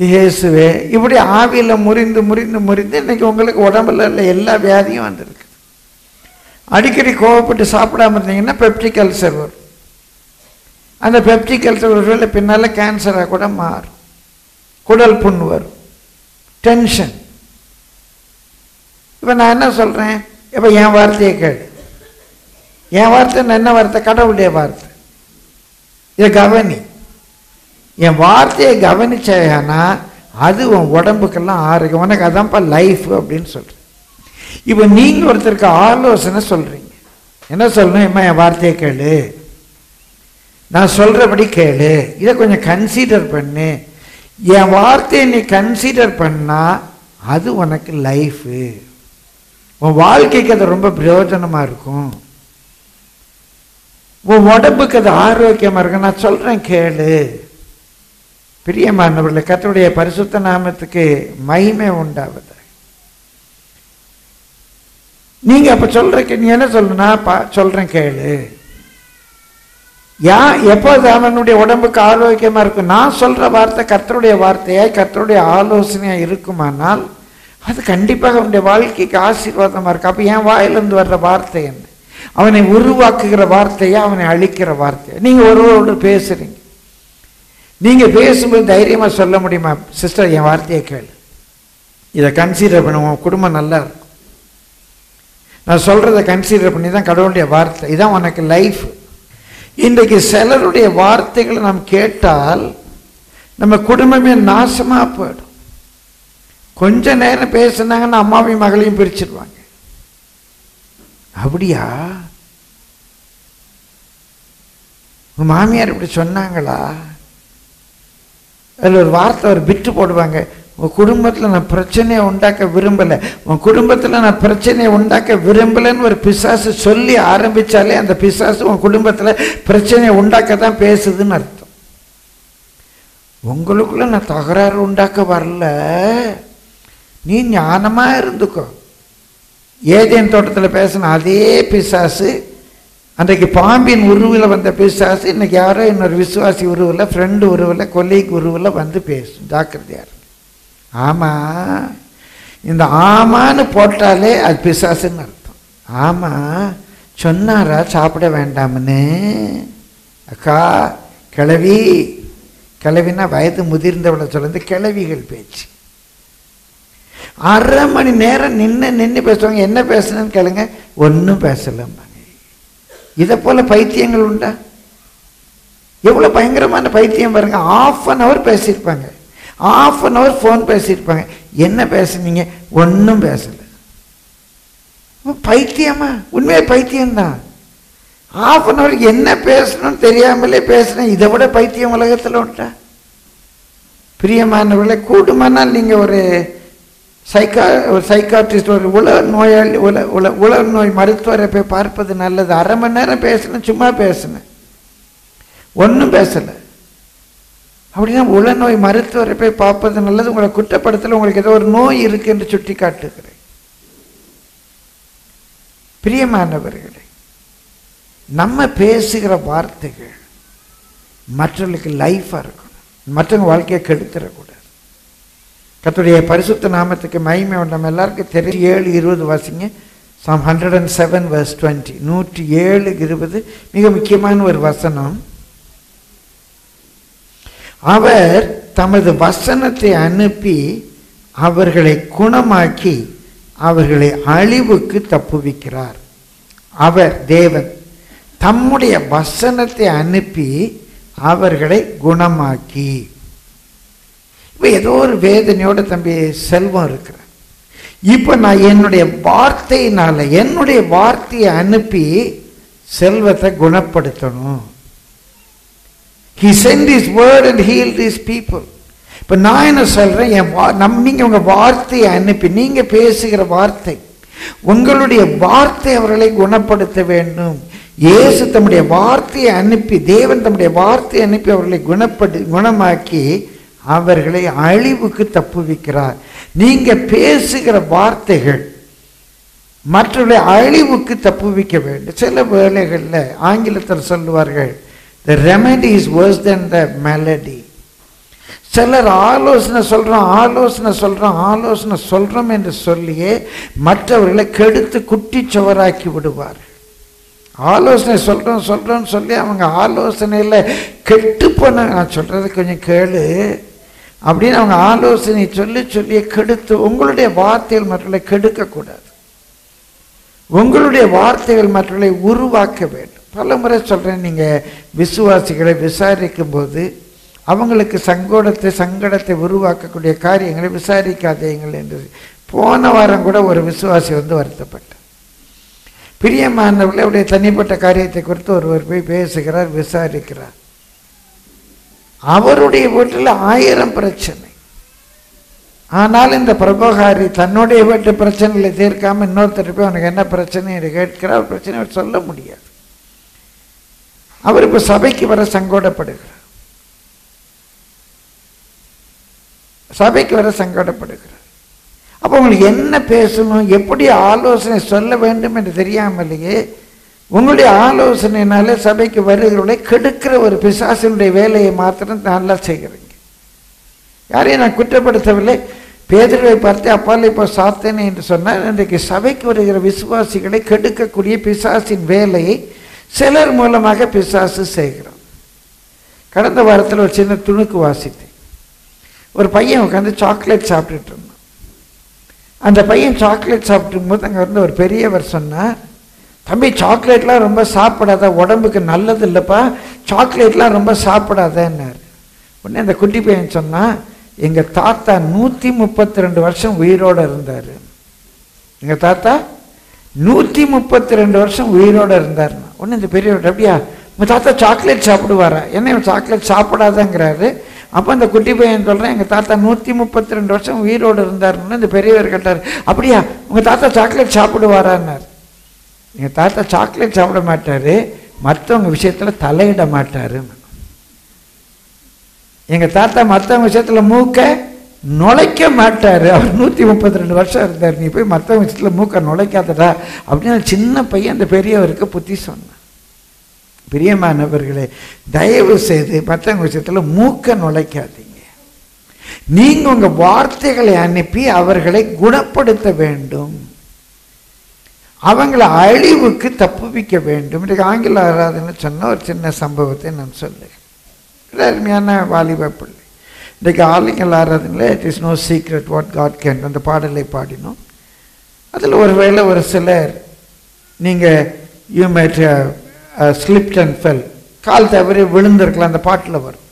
இயேசுவே இப்படி ஆவியில் முறிந்து முறிந்து முறிந்து இன்றைக்கி உங்களுக்கு உடம்புல உள்ள எல்லா வியாதியும் வந்திருக்கு. அடிக்கடி கோவப்பட்டு சாப்பிடாம இருந்தீங்கன்னா பெப்டிக் அல்சர் வரும் அந்த பெப்டிக் அல்சர் ஒரு பின்னால் கேன்சராக கூட மாறும். குடல் புண் வரும். டென்ஷன் இப்போ நான் என்ன சொல்கிறேன் இப்போ என் வார்த்தையை கேடு என் வார்த்தை என்ன வார்த்தை? கடவுளுடைய வார்த்தை. இதை கவனி. என் வார்த்தையை கவனிச்சேன்னா அது உன் உடம்புக்கெல்லாம் ஆரோக்கியம். உனக்கு அதான்ப்பா லைஃப் அப்படின்னு சொல்கிறேன் இப்போ நீங்கள் ஒருத்தருக்கு ஆலோசனை சொல்கிறீங்க என்ன சொல்லணும்? இம்மா என் வார்த்தையை கேளு. நான் சொல்கிறபடி கேளு. இதை கொஞ்சம் கன்சிடர் பண்ணு. என் வார்த்தையை நீ கன்சிடர் பண்ணால் அது உனக்கு லைஃபு உன் வாழ்க்கைக்கு அது ரொம்ப பிரயோஜனமாக இருக்கும். உன் உடம்புக்கு அது ஆரோக்கியமாக இருக்கு நான் சொல்கிறேன் கேளு. பிரியமானவர்களை கத்தருடைய பரிசுத்த நாமத்துக்கு மகிமை உண்டாவது நீங்க அப்ப சொல்றீங்க நீ என்ன சொல்லணும்னா பா- சொல்றேன் கேளு. யா எப்போது அவனுடைய உடம்புக்கு ஆரோக்கியமா இருக்கும்? நான் சொல்ற வார்த்தை கத்தருடைய வார்த்தையாய் கத்தருடைய ஆலோசனையா இருக்குமானால் அது கண்டிப்பாக அவனுடைய வாழ்க்கைக்கு ஆசீர்வாதமா இருக்கு அப்ப என் வாயிலிருந்து வர்ற வார்த்தை என்ன? அவனை உருவாக்குகிற வார்த்தையா அவனை அழிக்கிற வார்த்தையா? நீங்க ஒருவரோடு பேசுறீங்க. நீங்க பேசும்போது தைரியமா சொல்ல முடியுமா? சிஸ்டர் என் வார்த்தையை கேளு. இதை கன்சிடர் பண்ணுவோம் உன் குடும்பம் நல்லா இருக்கும். நான் சொல்கிறத கன்சிடர் பண்ணி தான் கடவுளுடைய வார்த்தை. இதான் உனக்கு லைஃப் இன்றைக்கு சிலருடைய வார்த்தைகளை நாம் கேட்டால் நம்ம குடும்பமே நாசமாக போயிடும். கொஞ்ச நேரம் பேசுனாங்கன்னா அம்மாவையும் மகளையும் பிரிச்சிருவாங்க. அப்படியா? உங்கள் மாமியார் இப்படி சொன்னாங்களா? அதில் ஒரு வார்த்தை ஒரு பிட்டு போடுவாங்க. உன் குடும்பத்தில் நான் பிரச்சனையை உண்டாக்க விரும்பலை. உன் குடும்பத்தில் நான் பிரச்சனையை உண்டாக்க விரும்பலைன்னு ஒரு பிசாசு சொல்லி ஆரம்பிச்சாலே அந்த பிசாசு உன் குடும்பத்தில் பிரச்சனையை உண்டாக்க தான் பேசுதுன்னு அர்த்தம். உங்களுக்குள்ள நான் தகராறு உண்டாக்க வரல. நீ ஞானமாக இருந்துக்கோ. ஏதேன் தோட்டத்தில் பேசின அதே பிசாசு அன்றைக்கு பாம்பின் உருவில் வந்த பிசாசு இன்னைக்கு யாரோ இன்னொரு விசுவாசி உருவில் ஃப்ரெண்டு உருவில் கொல்லைக்கு உருவில் வந்து பேசும் ஜாக்கிரதையாக இருக்கு ஆமா. இந்த ஆமான்னு போட்டாலே அது பிசாசுன்னு அர்த்தம். ஆமா. சொன்னாரா சாப்பிட வேண்டாம்னு? அக்கா கிளவி கிளவினா வயது முதிர்ந்தவளை சொல்லுறது கிளவிகள் பேச்சு. அரை மணி நேரம் நின்று நின்று பேசுவாங்க என்ன பேசுனேன்னு கேளுங்க ஒன்றும் பேசலம்மா. இதை போல பைத்தியங்கள் உண்டா? எவ்வளோ பயங்கரமான பைத்தியம் பாருங்க. ஆஃப் அன் ஹவர் பேசியிருப்பாங்க. ஆஃப் அன் ஹவர் ஃபோன் பேசியிருப்பாங்க. என்ன பேசுனீங்க? ஒன்றும் பேசலை. பைத்தியமா? உண்மையாக பைத்தியம்தான். ஆஃப் அன் ஹவர் என்ன பேசணும்னு தெரியாமலே பேசுனேன் இதை விட பைத்தியம் உலகத்தில் உண்டா? பிரியமானவர்களை கூடுமானால் நீங்கள் ஒரு சைக்கா ஒரு சைக்காட்ரிஸ்ட் ஒரு உல நோயாளி உல உல உல நோய் மருத்துவரை போய் பார்ப்பது நல்லது. அரை மணி நேரம் பேசினேன் சும்மா பேசினேன். ஒன்றும் பேசலை. அப்படின்னா உளநோய் மருத்துவரை போய் பார்ப்பது நல்லது. உங்களை குற்றப்படுத்தல உங்களுக்கு ஏதோ ஒரு நோய் இருக்கு என்று சுட்டி காட்டுகிறேன் பிரியமானவர்களே நம்ம பேசுகிற வார்த்தைகள் மற்றவர்களுக்கு லைஃபாக இருக்கணும். மற்றவங்க வாழ்க்கையை கெடுத்துடக்கூடாது கத்துடைய பரிசுத்த நாமத்துக்கு மகிமை நம்ம எல்லாருக்கும் தெரியும். ஏழு இருபது வாசிங்க. Psalm hundred and seven verse twenty நூற்றி ஏழு இருபது. மிக முக்கியமான ஒரு வசனம். அவர் தமது வசனத்தை அனுப்பி அவர்களை குணமாக்கி அவர்களை அழிவுக்கு தப்புவிக்கிறார். அவர் தேவன் தம்முடைய வசனத்தை அனுப்பி அவர்களை குணமாக்கி. இப்போ ஏதோ ஒரு வேதனையோட தம்பி செல்வம் இருக்கிறேன் இப்போ நான் என்னுடைய வார்த்தையினால என்னுடைய வார்த்தையை அனுப்பி செல்வத்தை குணப்படுத்தணும். He sent his word and heal this people இப்போ நான் என்ன சொல்கிறேன் என் வா நம் நீங்கள் உங்கள் வார்த்தையை அனுப்பி நீங்கள் பேசுகிற வார்த்தை உங்களுடைய வார்த்தை அவர்களை குணப்படுத்த வேண்டும். இயேசு தம்முடைய வார்த்தையை அனுப்பி தேவன் தம்முடைய வார்த்தையை அனுப்பி அவர்களை குணப்படு குணமாக்கி அவர்களை அழிவுக்கு தப்புவிக்கிறார். நீங்க பேசுகிற வார்த்தைகள் மற்றவர்களை அழிவுக்கு தப்புவிக்க வேண்டும். சில வேலைகளில் ஆங்கிலத்தில் சொல்லுவார்கள் the remedy is worse than the malady சிலர் ஆலோசனை சொல்கிறோம் ஆலோசனை சொல்கிறோம் ஆலோசனை சொல்கிறோம் என்று சொல்லியே மற்றவர்களை கெடுத்து குட்டிச்சுவராக்கி விடுவார்கள். ஆலோசனை சொல்கிறோம் சொல்கிறோம்னு சொல்லி அவங்க ஆலோசனையில் கெட்டு போன நான் சொல்கிறது கொஞ்சம் கேளு. அப்படின்னு அவங்க ஆலோசனை சொல்லி சொல்லி கெடுத்து உங்களுடைய வார்த்தைகள் மற்றவர்களை கெடுக்கக்கூடாது. உங்களுடைய வார்த்தைகள் மற்றவர்களை உருவாக்க வேண்டும். பல முறை சொல்கிறேன் நீங்கள் விசுவாசிகளை விசாரிக்கும் போது அவங்களுக்கு சங்கோடத்தை சங்கடத்தை உருவாக்கக்கூடிய காரியங்களை விசாரிக்காதீங்கள் என்று போன வாரம் கூட ஒரு விசுவாசி வந்து வருத்தப்பட்டார். பிரியமானவர்களே அவருடைய தனிப்பட்ட காரியத்தை குறித்து ஒருவர் போய் பேசுகிறார் விசாரிக்கிறார். அவருடைய வீட்டில் ஆயிரம் பிரச்சனை. ஆனால் இந்த பிரபோகாரி தன்னுடைய வீட்டு பிரச்சனைகளை தீர்க்காமல் இன்னொருத்தர் போய் அவனுக்கு என்ன பிரச்சனை என்று கேட்கிறார். பிரச்சனை சொல்ல முடியாது. அவர் இப்போ சபைக்கு வர சங்கோடப்படுகிறார். சபைக்கு வர சங்கடப்படுகிறார். அப்போ உங்களுக்கு என்ன பேசணும்? எப்படி ஆலோசனை சொல்ல வேண்டும் என்று தெரியாமலேயே உங்களுடைய ஆலோசனையினால சபைக்கு வருகிறவர்களை கெடுக்கிற ஒரு பிசாசினுடைய வேலையை மாத்திரம் நல்லா செய்கிறீங்க. யாரையும் நான் குற்றப்படுத்தவில்லை. பேதர்களை பார்த்து அப்பால் இப்போ சாத்தேனே என்று சொன்னால் இன்றைக்கு சபைக்கு வருகிற விசுவாசிகளை கெடுக்கக்கூடிய பிசாசின் வேலையை சிலர் மூலமாக பிசாசு செய்கிறோம் கடந்த வாரத்தில் ஒரு சின்ன துணுக்கு வாசித்தேன். ஒரு பையன் உட்காந்து சாக்லேட் சாப்பிட்டுட்டு இருந்தான். அந்த பையன் சாக்லேட் சாப்பிட்டும் போது அங்கே வந்து ஒரு பெரியவர் சொன்னார் தம்பி சாக்லேட்லாம் ரொம்ப சாப்பிடாத உடம்புக்கு நல்லது இல்லைப்பா. சாக்லேட்லாம் ரொம்ப சாப்பிடாதன்னார். உடனே அந்த குட்டி பையன் சொன்னால் எங்கள் தாத்தா நூற்றி முப்பத்தி ரெண்டு வருஷம் உயிரோடு இருந்தார். எங்கள் தாத்தா நூற்றி முப்பத்தி ரெண்டு வருஷம் உயிரோடு இருந்தாருன்னா ஒன்று இந்த பெரியவர் அப்படியா உங்கள் தாத்தா சாக்லேட் சாப்பிடுவாரா? என்ன இவன் சாக்லேட் சாப்பிடாதங்கிறாரு. அப்போ அந்த குட்டி பையன் சொல்கிறேன் எங்கள் தாத்தா நூற்றி முப்பத்தி ரெண்டு வருஷம் உயிரோடு இருந்தாருன்னு இந்த பெரியவர் கேட்டார். அப்படியா உங்கள் தாத்தா சாக்லேட் சாப்பிடுவாரான்னார். எங்கள் தாத்தா சாக்லேட் சாப்பிட மாட்டார் மற்றவங்க விஷயத்தில் தலையிட மாட்டார். எங்கள் தாத்தா மற்றவங்க விஷயத்தில் மூக்க நுழைக்க மாட்டார். அவர் நூற்றி முப்பத்தி ரெண்டு வருஷம் இருந்தார். நீ போய் மற்றவங்க விஷயத்தில் மூக்க நுழைக்காதடா அப்படின்னு சின்ன பையன் அந்த பெரியவருக்கு புத்தி சொன்னான். பிரியமானவர்களே தயவு செய்து மற்றவங்க விஷயத்தில் மூக்க நுழைக்காதீங்க. நீங்கள் உங்கள் வார்த்தைகளை அனுப்பி அவர்களை குணப்படுத்த வேண்டும். அவங்கள அழிவுக்கு தப்புவிக்க வேண்டும். இன்றைக்கு ஆங்கில ஆராதனை சொன்ன ஒரு சின்ன சம்பவத்தை நான் சொல்லுகிறேன் அருமையான வாலிப பிள்ளை. இன்றைக்கு ஆலிங்கல் ஆராதனையில் it is no secret what God can அந்த பாடலை பாடினோம். அதில் ஒரு வேளை ஒரு சிலர் நீங்கள் you made slipped and fell கால் தவிர விழுந்திருக்கலாம் அந்த பாட்டில் வரும்.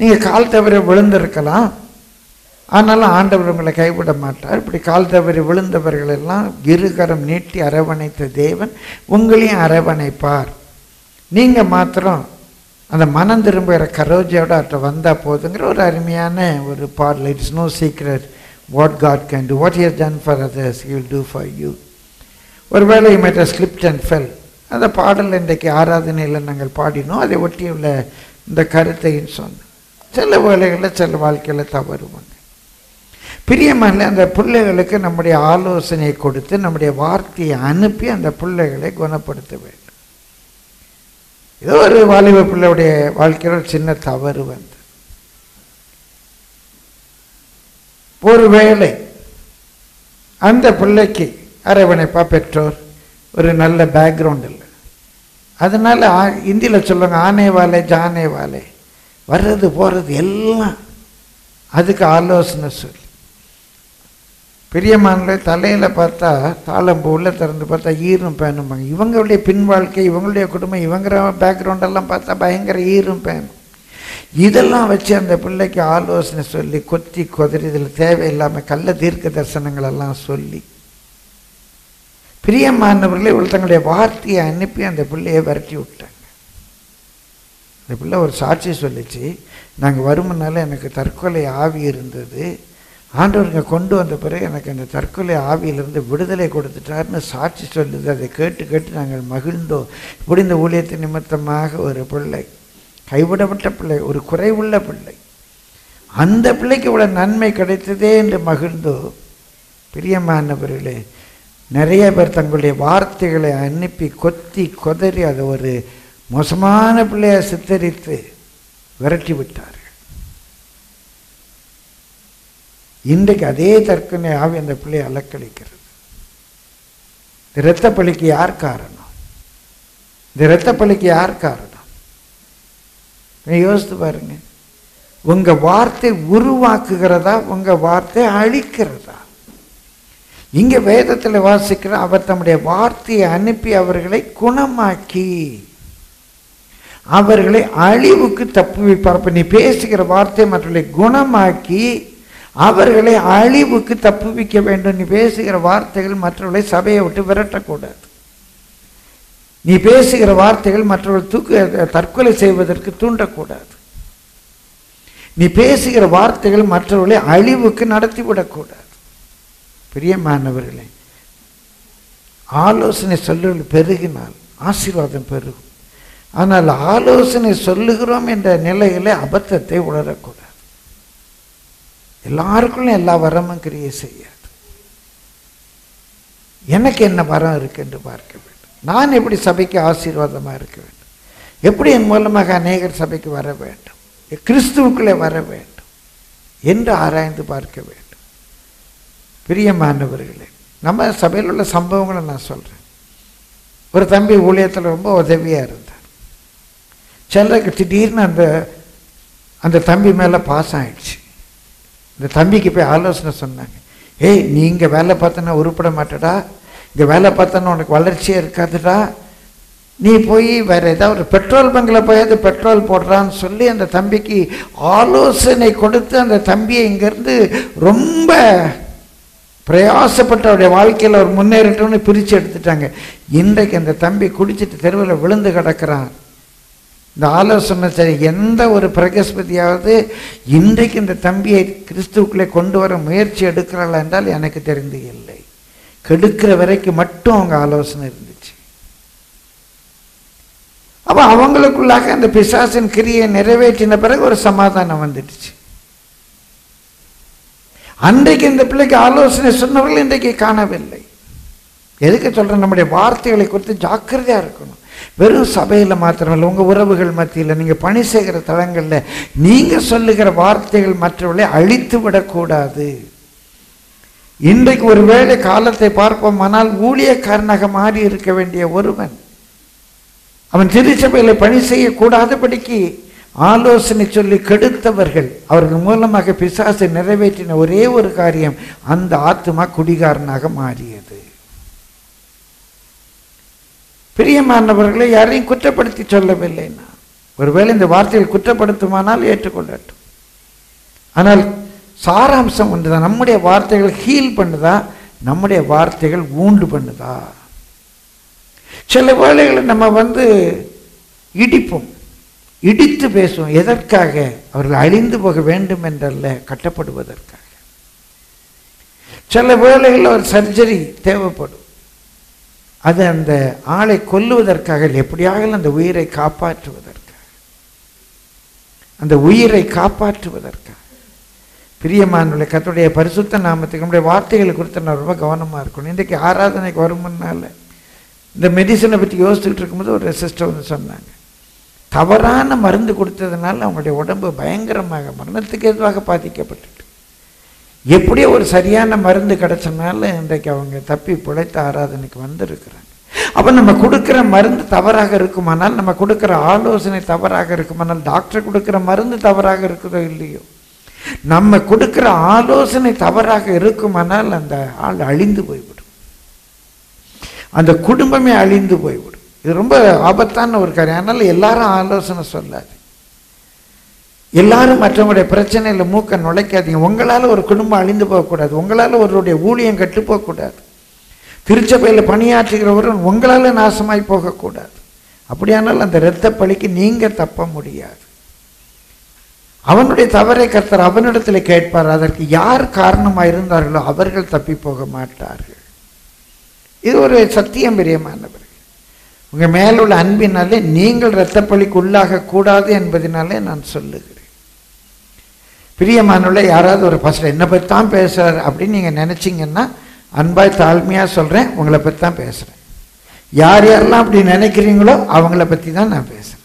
நீங்கள் கால் தவிர விழுந்திருக்கலாம் ஆனாலும் ஆண்டவர் உங்களை கைவிட மாட்டார். இப்படி கால் தவறி விழுந்தவர்கள் எல்லாம் இருகரம் நீட்டி அரவணைத்த தேவன் உங்களையும் அரவணைப்பார். நீங்கள் மாத்திரம் அந்த மனம் திரும்புகிற கரோஜியோட அட்ட வந்தால் போதுங்கிற ஒரு அருமையான ஒரு பாடல். It's no secret what God can do what he's done for others you will do for you ஒருவேளை மேட்ட ஸ்லிப்ட் அண்ட் ஃபெல் அந்த பாடல் இன்றைக்கு ஆராதனையில் நாங்கள் பாடினோம். அதை ஒட்டியுள்ள இந்த கருத்தையும் சொன்னோம். சில வேலைகளில் சில வாழ்க்கையில் தவறுவாங்க பிரியமான அந்த பிள்ளைகளுக்கு நம்முடைய ஆலோசனையை கொடுத்து நம்முடைய வார்த்தையை அனுப்பி அந்த பிள்ளைகளை குணப்படுத்த வேண்டும். ஏதோ ஒரு வாலிப பிள்ளையுடைய வாழ்க்கையில் ஒரு சின்ன தவறு வந்து. ஒருவேளை அந்த பிள்ளைக்கு அரவணைப்பா பெற்றோர் ஒரு நல்ல பேக்ரவுண்ட் இல்லை. அதனால இந்தியில் சொல்லுவாங்க ஆனே வாலே ஜானே வாலே வர்றது போகிறது எல்லாம் அதுக்கு ஆலோசனை சொல்லி பெரியம்மான்ல தலையில் பார்த்தா தாளம்பு உள்ள திறந்து பார்த்தா ஈரும் பேனும்பாங்க இவங்களுடைய பின் வாழ்க்கை இவங்களுடைய குடும்பம் இவங்கிற பேக்ரவுண்டெல்லாம் பார்த்தா பயங்கர ஈரும் பேனும். இதெல்லாம் வச்சு அந்த பிள்ளைக்கு ஆலோசனை சொல்லி கொத்தி கொதறி இதில் தேவையில்லாமல் கள்ள தீர்க்க தரிசனங்களெல்லாம் சொல்லி. பிரியமானவர்களே இவள் தங்களுடைய வார்த்தையை அனுப்பி அந்த பிள்ளையை விரட்டி விட்டாங்க. அந்த பிள்ளை ஒரு சாட்சி சொல்லிச்சு நாங்கள் வருமுன்னால எனக்கு தற்கொலை ஆவி இருந்தது. ஆண்டவருங்க கொண்டு வந்த பிறகு எனக்கு அந்த தற்கொலை ஆவியிலிருந்து விடுதலை கொடுத்துட்டாருன்னு சாட்சி சொல்லுது. அதை கேட்டு கேட்டு நாங்கள் மகிழ்ந்தோம். இப்படி இந்த ஊழியத்தின் நிமித்தமாக ஒரு பிள்ளை கைவிடப்பட்ட பிள்ளை ஒரு குறைவுள்ள பிள்ளை. அந்த பிள்ளைக்கு இவ்வளோ நன்மை கிடைத்ததே என்று மகிழ்ந்தோ. பிரியமானவர்களே நிறைய பேர் தங்களுடைய வார்த்தைகளை அனுப்பி கொத்தி கொதறி அதை ஒரு மோசமான பிள்ளையை சித்தரித்து விரட்டி விட்டார் இன்றைக்கு அதே தற்கொலை ஆவி அந்த பிள்ளையை அலக்களிக்கிறது இந்த இரத்த பலிக்கு யார் காரணம்? இந்த இரத்த பலிக்கு யார் காரணம்? யோசித்து பாருங்க. உங்க வார்த்தை உருவாக்குகிறதா? உங்க வார்த்தை அழிக்கிறதா? இங்க வேதத்தில் வாசிக்கிற அவர் தம்முடைய வார்த்தையை அனுப்பி அவர்களை குணமாக்கி அவர்களை அழிவுக்கு தப்பு வைப்பார் நீ பேசுகிற வார்த்தை மற்றவர்களை குணமாக்கி அவர்களை அழிவுக்கு தப்புவிக்க வேண்டும். நீ பேசுகிற வார்த்தைகள் மற்றவர்களை சபையை விட்டு விரட்டக்கூடாது. நீ பேசுகிற வார்த்தைகள் மற்றவர்கள் தூக்கு தற்கொலை செய்வதற்கு தூண்டக்கூடாது. நீ பேசுகிற வார்த்தைகள் மற்றவர்களை அழிவுக்கு நடத்திவிடக்கூடாது பிரியமானவர்களே ஆலோசனை சொல்லுகள் பெருகினால் ஆசீர்வாதம் பெருகும். ஆனால் ஆலோசனை சொல்லுகிறோம் என்ற நிலையிலே அபத்தத்தை உணரக்கூடாது. எல்லாருக்குள்ளும் எல்லா வரமும் கிரியை செய்யாது. எனக்கு என்ன வரம் இருக்கு என்று பார்க்க வேண்டும். நான் எப்படி சபைக்கு ஆசீர்வாதமாக இருக்க வேண்டும்? எப்படி என் மூலமாக அநேகர் சபைக்கு வர வேண்டும்? கிறிஸ்துவுக்குள்ளே வர வேண்டும் என்று ஆராய்ந்து பார்க்க வேண்டும். பிரியமானவர்களே நம்ம சபையில் உள்ள சம்பவங்களை நான் சொல்கிறேன் ஒரு தம்பி ஊழியத்தில் ரொம்ப உதவியாக இருந்தார். சிலருக்கு திடீர்னு அந்த அந்த தம்பி மேலே பாசம் ஆயிடுச்சு. இந்த தம்பிக்கு போய் ஆலோசனை சொன்னாங்க. ஏய் நீ இங்கே வேலை பார்த்தனா உருப்பட மாட்டடா. இங்கே வேலை பார்த்தனா உனக்கு வளர்ச்சியே இருக்காதுடா. நீ போய் வேற ஏதாவது ஒரு பெட்ரோல் பங்கில் போய் அது பெட்ரோல் போடுறான்னு சொல்லி அந்த தம்பிக்கு ஆலோசனை கொடுத்து அந்த தம்பியை இங்கேருந்து ரொம்ப பிரயாசப்பட்டு அவருடைய வாழ்க்கையில் அவர் முன்னேறட்டும்னு பிரித்து எடுத்துட்டாங்க. இன்றைக்கு அந்த தம்பி குடிச்சிட்டு தெருவில் விழுந்து கிடக்கிறான். இந்த ஆலோசனை சரி எந்த ஒரு பிரகஸ்பதியாவது இன்றைக்கு இந்த தம்பியை கிறிஸ்துவுக்குள்ளே கொண்டு வர முயற்சி எடுக்கிறாள் என்றால் எனக்கு தெரிந்து இல்லை. கெடுக்கிற வரைக்கும் மட்டும் அவங்க ஆலோசனை இருந்துச்சு. அப்போ அவங்களுக்குள்ளாக அந்த பிசாசின் கிரியை நிறைவேற்றின பிறகு ஒரு சமாதானம் வந்துடுச்சு. அன்றைக்கு இந்த பிள்ளைக்கு ஆலோசனை சொன்னவர்கள் இன்றைக்கு காணவில்லை. எதுக்கு சொல்கிறேன் நம்முடைய வார்த்தைகளை குறித்து ஜாக்கிரதையாக இருக்கணும். வெறும் சபையில் மாத்திரமல்ல உங்கள் உறவுகள் மத்தியில் நீங்கள் பணி செய்கிற தளங்களில் நீங்கள் சொல்லுகிற வார்த்தைகள் மற்றவர்களை அழித்து விடக்கூடாது. இன்றைக்கு ஒருவேளை காலத்தை பார்ப்போமானால் ஊழியக்காரனாக மாறி இருக்க வேண்டிய ஒருவன் அவன் திருச்சபையில் பணி செய்யக்கூடாதபடிக்கு ஆலோசனை சொல்லி கெடுத்தவர்கள் அவர்கள் மூலமாக பிசாசை நிறைவேற்றின ஒரே ஒரு காரியம் அந்த ஆத்மா குடிகாரனாக மாறியது. பிரியமானவர்களை யாரையும் குற்றப்படுத்தி சொல்லவில்லை நான். ஒருவேளை இந்த வார்த்தையில் குற்றப்படுத்துமானால் ஏற்றுக்கொள்ளட்டும். ஆனால் சாராம்சம் ஒன்றுதான் நம்முடைய வார்த்தைகள் ஹீல் பண்ணுதா? நம்முடைய வார்த்தைகள் ஊண்டு பண்ணுதா? சில வேலைகளை நம்ம வந்து இடிப்போம். இடித்து பேசுவோம். எதற்காக? அவர்கள் அழிந்து போக வேண்டும் என்றல்ல கட்டப்படுவதற்காக. சில வேளைகளில் ஒரு சர்ஜரி தேவைப்படும். அது அந்த ஆளை கொல்லுவதற்காக எப்படியாக அந்த உயிரை காப்பாற்றுவதற்காக அந்த உயிரை காப்பாற்றுவதற்காக. பிரியமானுள்ள கத்துடைய பரிசுத்த நாமத்துக்கு நம்முடைய வார்த்தைகளை குறித்து நான் ரொம்ப கவனமாக இருக்கணும். இன்றைக்கு ஆராதனைக்கு வரும் முன்னால் இந்த மெடிசனை பற்றி யோசிச்சுட்டு இருக்கும்போது ஒரு சிஸ்டர் வந்து சொன்னாங்க. தவறான மருந்து கொடுத்ததுனால அவங்களுடைய உடம்பு பயங்கரமாக மரணத்துக்கு எதுவாக பாதிக்கப்பட்டு எப்படியோ ஒரு சரியான மருந்து கிடைச்சனால இன்றைக்கு அவங்க தப்பி பிழைத்த ஆராதனைக்கு வந்திருக்கிறாங்க. அப்போ நம்ம கொடுக்குற மருந்து தவறாக இருக்குமானால் நம்ம கொடுக்குற ஆலோசனை தவறாக இருக்குமானால் டாக்டர் கொடுக்குற மருந்து தவறாக இருக்குதோ இல்லையோ? நம்ம கொடுக்குற ஆலோசனை தவறாக இருக்குமானால் அந்த ஆள் அழிந்து போய்விடும். அந்த குடும்பமே அழிந்து போய்விடும். இது ரொம்ப ஆபத்தான ஒரு காரியம். அதனால் எல்லாரும் ஆலோசனை சொல்லாது எல்லாரும் மற்றவங்களுடைய பிரச்சனையில் மூக்க நுழைக்காதீங்க. உங்களால் ஒரு குடும்பம் அழிந்து போகக்கூடாது. உங்களால் ஒருவருடைய ஊழியம் கெட்டு போகக்கூடாது. திருச்சபையில் பணியாற்றுகிறவரும் உங்களால் நாசமாய் போகக்கூடாது. அப்படியானால் அந்த இரத்த பழிக்கு நீங்கள் தப்ப முடியாது. அவனுடைய தவறை கர்த்தர் அவனிடத்தில் கேட்பார். அதற்கு யார் காரணமாக இருந்தார்களோ அவர்கள் தப்பி போக மாட்டார்கள். இது ஒரு சத்தியம் பிரியமானவர் உங்கள் மேலுள்ள அன்பினாலே நீங்கள் இரத்தப்பழிக்கு உள்ளாக கூடாது என்பதனாலே நான் சொல்லுகிறேன். பிரியமானுள்ள யாராவது ஒரு ஃபஸ்ட் என்னை பற்றி தான் பேசுகிறார் அப்படின்னு நீங்கள் நினச்சிங்கன்னா அன்பாய் தாழ்மையாக சொல்கிறேன் உங்களை பற்றி தான் பேசுகிறேன் யார் யாரெல்லாம் அப்படி நினைக்கிறீங்களோ அவங்கள பற்றி தான் நான் பேசுகிறேன்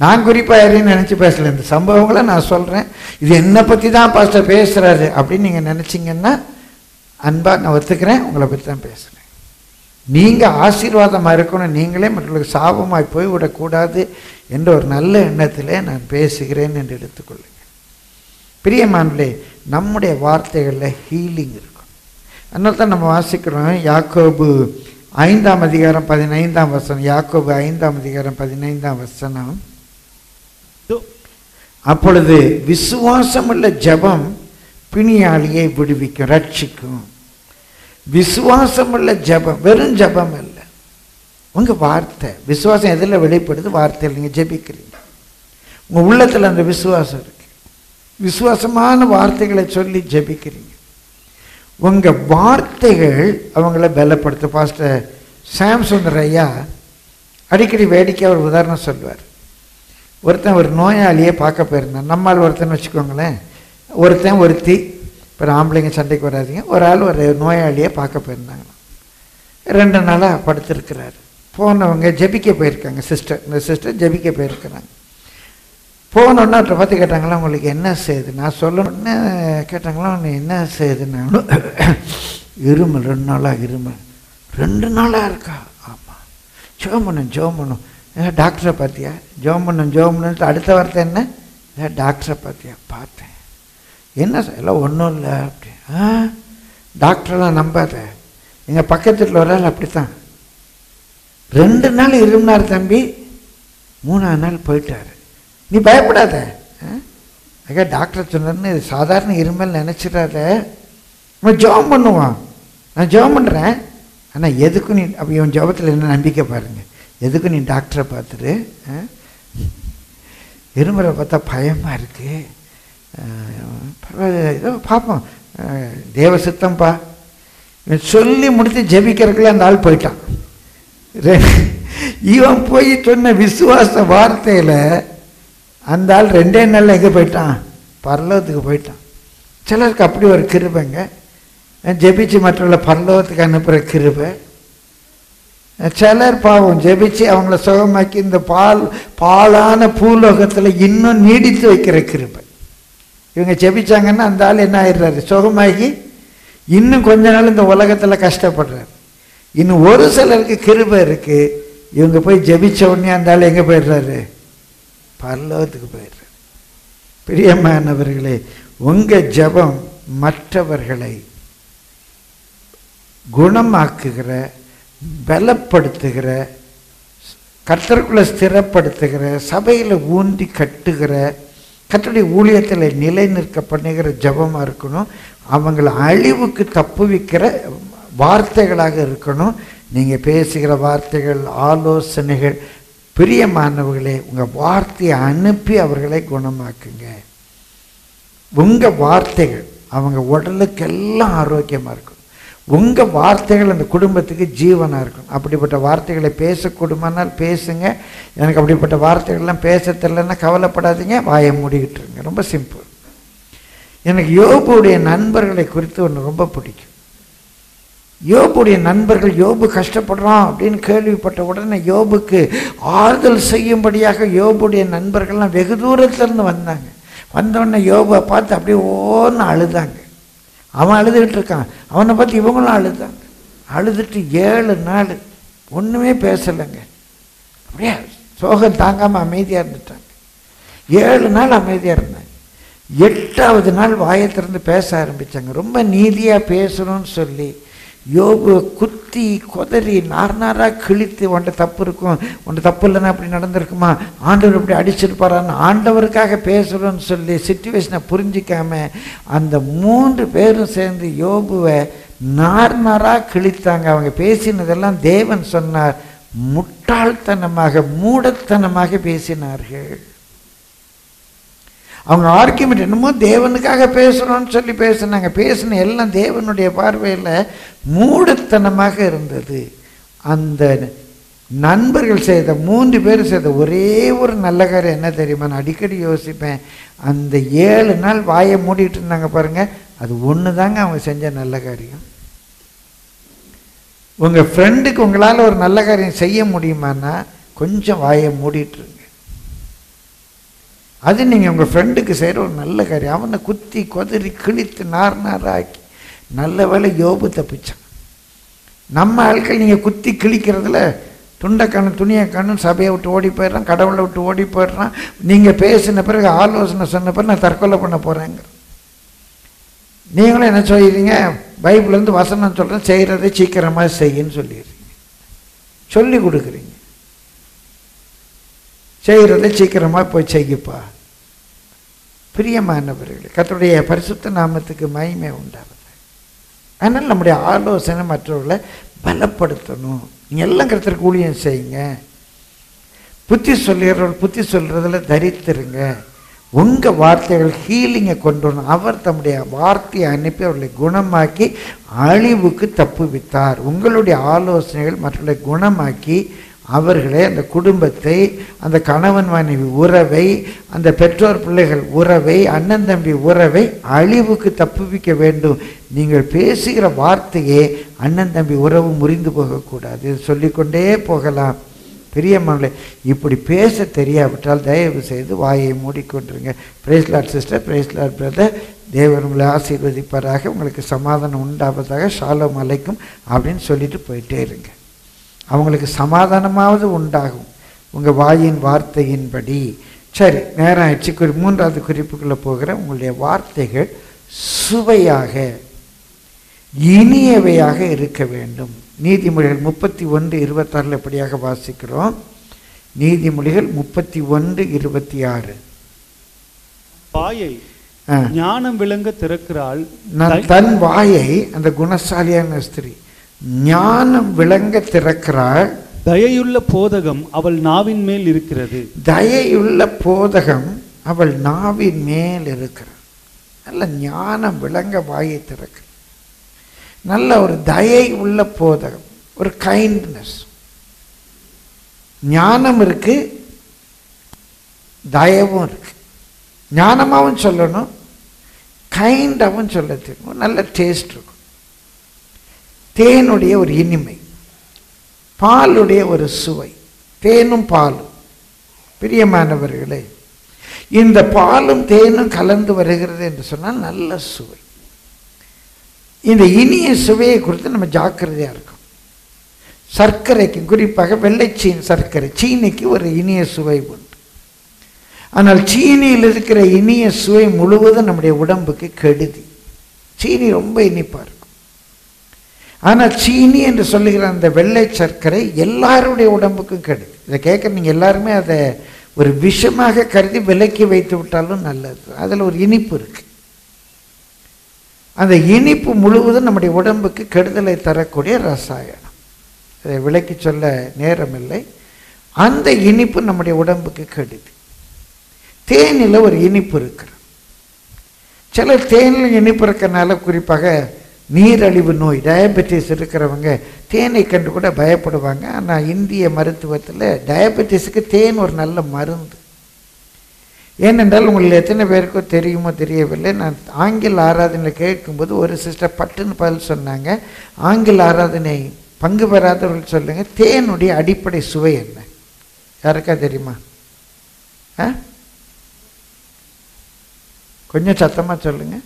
நான் குறிப்பாக யாரையும் நினச்சி பேசல இந்த சம்பவங்களை நான் சொல்கிறேன் இது என்னை பற்றி தான் பாஸ்டர் பேசுகிறாரு அப்படின்னு நீங்கள் நினச்சிங்கன்னா அன்பாக நான் ஒத்துக்கிறேன் உங்களை பற்றி தான் பேசுகிறேன் நீங்கள் ஆசீர்வாதமாக இருக்கணும் நீங்களே மற்றவர்களுக்கு சாபமாய் போய்விடக்கூடாது என்ற ஒரு நல்ல எண்ணத்திலே நான் பேசுகிறேன் என்று எடுத்துக்கொள்ளேன் பிரியமானே நம்முடைய வார்த்தைகளில் ஹீலிங் இருக்கும். அதனால தான் நம்ம வாசிக்கிறோம் யாக்கோபு ஐந்தாம் அதிகாரம் பதினைந்தாம் வசனம் யாக்கோபு ஐந்தாம் அதிகாரம் பதினைந்தாம் வசனம். அப்பொழுது விசுவாசமுள்ள ஜெபம் பிணியாளியை விடுவிக்கும் ரட்சிக்கும். விசுவாசமுள்ள ஜெபம் வெறும் ஜெபம் அல்ல. உங்க வார்த்தை விசுவாசம் எதில் வெளிப்படுது? வார்த்தையில் நீங்கள் ஜெபிக்கிறீங்க. உங்க உள்ளத்தில் அந்த விசுவாசம் இருக்கு. விசுவாசமான வார்த்தைகளை சொல்லி ஜெபிக்கிறீங்க. உங்கள் வார்த்தைகள் அவங்கள பலப்படுத்த பாஸ்டர் சாம்சுந்தர் ஐயா அடிக்கடி வேடிக்கை ஒரு உதாரணம் சொல்லுவார். ஒருத்தன் ஒரு நோயாளியை பார்க்க போயிருந்தான். நம்மால் ஒருத்தன் வச்சுக்கோங்களேன். ஒருத்தன் ஒருத்தி இப்போ ஆம்பளைங்க சண்டைக்கு வராதீங்க. ஒரு ஆள் ஒரு நோயாளியை பார்க்க போயிருந்தாங்களாம். ரெண்டு நாளாக படுத்திருக்கிறாரு. போனவங்க ஜெபிக்க போயிருக்காங்க சிஸ்டர் இந்த சிஸ்டர் ஜெபிக்க போயிருக்கிறாங்க. போனோடனே பார்த்து கேட்டாங்களா உங்களுக்கு என்ன செய்யுது நான் சொல்லணுன்னு கேட்டாங்களா உனக்கு என்ன செய்யுதுன்னு இருமல் ரெண்டு நாளாக இருமல். ரெண்டு நாளாக இருக்கா? ஆமாம் ஜோமனும் ஜோமனும் டாக்டரை பார்த்தியா? ஜோமனும் ஜோமனுன்ட்டு அடுத்த வார்த்தை என்ன? ஏ டாக்டரை பார்த்தியா? பார்த்தேன். என்ன சார் எல்லாம் ஒன்றும் இல்லை அப்படி. ஆ? டாக்டரெலாம் நம்பாத. எங்கள் பக்கத்தில் ஒரு ஆள் அப்படித்தான். ரெண்டு நாள் இருமினார் தம்பி மூணாவது நாள் போயிட்டார். நீ பயப்படாத. ஐயா டாக்டர் சொன்னார்னு இது சாதாரண இருமல் நினச்சிடாத. நம்ம ஜெபம் பண்ணுவான். நான் ஜெபம் பண்ணுறேன் ஆனால் எதுக்கும் நீ அப்போ இவன் ஜெபத்தில் என்ன நம்பிக்கை பாருங்கள் எதுக்கும் நீ டாக்டரை பார்த்துரு ஆ? இருமுறை பார்த்தா பயமாக இருக்கு. பரவாயில்ல ஏதோ பார்ப்போம். தேவ சித்தம்ப்பா இவன் சொல்லி முடித்து ஜெபிக்கிறதுக்குள்ள அந்த ஆள் போயிட்டான். இவன் போய் சொன்ன விசுவாச வார்த்தையில் அந்த ஆள் ரெண்டே நாளில் எங்கே போயிட்டான்? பரலோகத்துக்கு போயிட்டான். சிலருக்கு அப்படி ஒரு கிருபைங்க ஜெபிச்சு மற்றவர்களை பரலோகத்துக்கு அனுப்புகிற கிருபை. சிலர் பாவம் ஜெபிச்சு அவங்கள சுகமாக்கி இந்த பால் பாலான பூலோகத்தில் இன்னும் நீடித்து வைக்கிற கிருபை. இவங்க ஜெபிச்சாங்கன்னா அந்த ஆள் என்ன ஆயிடுறாரு? சுகமாகி இன்னும் கொஞ்ச நாள் இந்த உலகத்தில் கஷ்டப்படுறாரு. இன்னும் ஒரு சிலருக்கு கிருபை இருக்குது இவங்க போய் ஜெபிச்ச உடனே அந்த ஆள் எங்கே போயிடுறாரு? பரலோகத்துக்கு போயிடுறாரு பிரியமானவர்களே உங்கள் ஜெபம் மற்றவர்களை குணமாக்குகிற பலப்படுத்துகிற கர்த்தருக்குள்ள ஸ்திரப்படுத்துகிற சபையில் ஊன்றி கட்டுகிற கத்தருடைய ஊழியத்தில் நிலை நிற்க பண்ணுகிற ஜபமாக இருக்கணும். அவங்கள அழிவுக்கு தப்புவிக்கிற வார்த்தைகளாக இருக்கணும். நீங்கள் பேசுகிற வார்த்தைகள் ஆலோசனைகள் பிரியமானவர்களே உங்கள் வார்த்தையை அனுப்பி அவர்களை குணமாக்குங்க. உங்கள் வார்த்தைகள் அவங்க உடலுக்கெல்லாம் ஆரோக்கியமாக இருக்கும். உங்கள் வார்த்தைகள் அந்த குடும்பத்துக்கு ஜீவனாக இருக்கும். அப்படிப்பட்ட வார்த்தைகளை பேசக்கூடுமானால் பேசுங்க. எனக்கு அப்படிப்பட்ட வார்த்தைகள்லாம் பேச தெரிலன்னா கவலைப்படாதீங்க. வாயை மூடிக்கிட்டுருங்க ரொம்ப சிம்பிள் எனக்கு யோகுடைய நண்பர்களை குறித்து ஒன்று ரொம்ப பிடிக்கும். யோபுடைய நண்பர்கள் யோபு கஷ்டப்படுறான் அப்படின்னு கேள்விப்பட்ட உடனே யோபுக்கு ஆறுதல் செய்யும்படியாக யோபுடைய நண்பர்கள்லாம் வெகு தூரத்துலேருந்து வந்தாங்க. வந்தவுடனே யோபை பார்த்து அப்படியே ஓன்னு அழுதாங்க. அவன் அழுதுகிட்டு இருக்கான். அவனை பார்த்து இவங்களும் அழுதாங்க. அழுதுட்டு ஏழு நாள் ஒன்றுமே பேசலைங்க. அப்படியே சோகம் தாங்காமல் அமைதியாக இருந்துட்டாங்க. ஏழு நாள் அமைதியாக இருந்தாங்க. எட்டாவது நாள் வாயை பேச ஆரம்பித்தாங்க ரொம்ப நீதியாக பேசணும்னு சொல்லி யோபு குத்தி கொதறி நார் நாராக கிழித்து உன்ட்ட தப்பு இருக்கும் உன்ட்ட தப்பு இல்லைன்னா அப்படி நடந்திருக்குமா? ஆண்டவர் இப்படி அடிச்சிருப்பாரான்னு ஆண்டவருக்காக பேசுகிறோன்னு சொல்லி சுச்சுவேஷனை புரிஞ்சிக்காம அந்த மூன்று பேரும் சேர்ந்து யோபுவை நார் நாராக கிழித்தாங்க. அவங்க பேசினதெல்லாம் தேவன் சொன்னார். முட்டாள்தனமாக மூடத்தனமாக பேசினார்கள். அவங்க ஆர்கியூமெண்ட் என்னமோ தேவனுக்காக பேசுகிறோன்னு சொல்லி பேசுனாங்க. பேசின எல்லாம் தேவனுடைய பார்வையில் மூடத்தனமாக இருந்தது. அந்த நண்பர்கள் செய்த மூன்று பேர் செய்த ஒரே ஒரு நல்ல காரியம் என்ன தெரியுமா? நான் அடிக்கடி யோசிப்பேன். அந்த ஏழு நாள் வாயை மூடிட்டு இருந்தாங்க பாருங்கள் அது ஒன்று தாங்க அவங்க செஞ்ச நல்ல காரியம். உங்கள் ஃப்ரெண்டுக்கு உங்களால் ஒரு நல்ல காரியம் செய்ய முடியுமான்னா கொஞ்சம் வாயை மூடிட்டுருங்க அது நீங்கள் உங்கள் ஃப்ரெண்டுக்கு செய்கிற ஒரு நல்ல காரியம். அவனை குத்தி கொதறி கிழித்து நார் நாராக்கி நல்ல வேலை யோபு தப்பிச்சான். நம்ம ஆட்கள் நீங்கள் குத்தி கிழிக்கிறதுல துண்டை கண்ணு துணியை கண்ணு சபையை விட்டு ஓடி போயிடுறான் கடவுளை விட்டு ஓடி போயிடுறான். நீங்கள் பேசின பிறகு ஆலோசனை சொன்ன பிறகு நான் தற்கொலை பண்ண போகிறேங்க நீங்களும் என்ன சொல்லிடுறீங்க? பைபிள்லேருந்து வசனம் சொல்கிறேன் செய்கிறதே சீக்கிரமாக செய்யுன்னு சொல்லிடுறீங்க. சொல்லி கொடுக்குறீங்க. செய்கிறத சீக்கிரமாக போய் செய்யுப்பா. பிரியமானவர்களே கர்த்தருடைய பரிசுத்த நாமத்துக்கு மகிமை உண்டாகுது அதனால் நம்முடைய ஆலோசனை மற்றவர்களை பலப்படுத்தணும். நீங்கள் எல்லாம் கருத்தருக்கு ஊழியம் செய்யுங்க. புத்தி சொல்லுகிறவர்கள் புத்தி சொல்கிறதில் தரித்திருங்க. உங்கள் வார்த்தைகள் ஹீலிங்கை கொண்டு வரணும். அவர் தம்முடைய வார்த்தையை அனுப்பி அவர்களை குணமாக்கி அழிவுக்கு தப்புவித்தார். உங்களுடைய ஆலோசனைகள் மற்றவர்களை குணமாக்கி அவர்களே அந்த குடும்பத்தை அந்த கணவன் மனைவி உறவை அந்த பெற்றோர் பிள்ளைகள் உறவை அண்ணன் தம்பி உறவை அழிவுக்கு தப்புவிக்க வேண்டும். நீங்கள் பேசுகிற வார்த்தையே அண்ணன் தம்பி உறவு முறிந்து போகக்கூடாது. சொல்லிக்கொண்டே போகலாம். பிரியமானே இப்படி பேச தெரியாவிட்டால் தயவு செய்து வாயை மூடிக்கொண்டிருங்க. பிரேஸ்லாட் சிஸ்டர் பிரேஸ்லாட் பிரதர் தேவர் உங்களை ஆசீர்வதிப்பாராக. உங்களுக்கு சமாதானம் உண்டாவதாக. ஷாலோம் அலைக்கும் அப்படின்னு சொல்லிட்டு போயிட்டே இருங்க. அவங்களுக்கு சமாதானமாவது உண்டாகும். உங்கள் வாயின் வார்த்தையின்படி. சரி நேரம் ஆயிடுச்சு குறி மூன்றாவது குறிப்புக்குள்ளே போகிற உங்களுடைய வார்த்தைகள் சுவையாக இனியவையாக இருக்க வேண்டும். நீதிமொழிகள் முப்பத்தி ஒன்று இருபத்தாறில் எப்படியாக வாசிக்கிறோம்? நீதிமொழிகள் முப்பத்தி ஒன்று இருபத்தி ஆறு. வாயை. ஞானம் விளங்க திறக்கிறாள் நான் தன் வாயை அந்த குணசாலியான ஸ்திரீ. ஞானம் விளங்க திறக்கிறாள். தயையுள்ள போதகம் அவள் நாவின் மேல் இருக்கிறது. தயையுள்ள போதகம் அவள் நாவின் மேல் இருக்கிறாள் நல்ல ஞானம் விளங்க வாயை திறக்க. நல்ல ஒரு தயை உள்ள போதகம் ஒரு கைண்ட்னஸ் ஞானம் இருக்கு தயவும் இருக்கு. ஞானமாகவும் சொல்லணும் கைண்டாகவும் சொல்ல தெரியும் நல்ல டேஸ்ட் இருக்கும். தேனுடைய ஒரு இனிமை பாலுடைய ஒரு சுவை தேனும் பாலும். பிரியமானவர்களே இந்த பாலும் தேனும் கலந்து வருகிறது என்று சொன்னால் நல்ல சுவை. இந்த இனிய சுவையை குறித்து நம்ம ஜாக்கிரதையாக இருக்கும் சர்க்கரைக்கு குறிப்பாக வெள்ளைச்சீன் சர்க்கரை சீனிக்கு ஒரு இனிய சுவை உண்டு. ஆனால் சீனியில் இருக்கிற இனிய சுவை முழுவதும் நம்முடைய உடம்புக்கு கெடுதி. சீனி ரொம்ப இனிப்பார் ஆனால் சீனி என்று சொல்லுகிற அந்த வெள்ளை சர்க்கரை எல்லாருடைய உடம்புக்கும் கெடுது இதை கேட்க நீங்கள் எல்லாருமே அதை ஒரு விஷமாக கருதி விலக்கி வைத்து விட்டாலும் நல்லது. அதில் ஒரு இனிப்பு இருக்கு. அந்த இனிப்பு முழுவதும் நம்முடைய உடம்புக்கு கெடுதலை தரக்கூடிய ரசாயனம். அதை விலக்கி சொல்ல நேரமில்லை. அந்த இனிப்பு நம்முடைய உடம்புக்கு கெடுது தேனில் ஒரு இனிப்பு இருக்கிறது. சில தேனில் இனிப்பு இருக்கிறனால குறிப்பாக நீரழிவு நோய் டயபெட்டிஸ் இருக்கிறவங்க தேனை கண்டு கூட பயப்படுவாங்க. ஆனால் இந்திய மருத்துவத்தில் டயபெட்டிஸுக்கு தேன் ஒரு நல்ல மருந்து. ஏனென்றால் உங்களுக்கு எத்தனை பேருக்கோ தெரியுமோ தெரியவில்லை. நான் ஆங்கில ஆராதனை கேட்கும்போது ஒரு சிஸ்டர் பட்டுன்னு பதில் சொன்னாங்க. ஆங்கில ஆராதனை பங்கு பெறாதவர்கள் சொல்லுங்கள் தேனுடைய அடிப்படை சுவை என்ன? யாருக்கா தெரியுமா? ஆ? கொஞ்சம் சத்தமாக சொல்லுங்கள்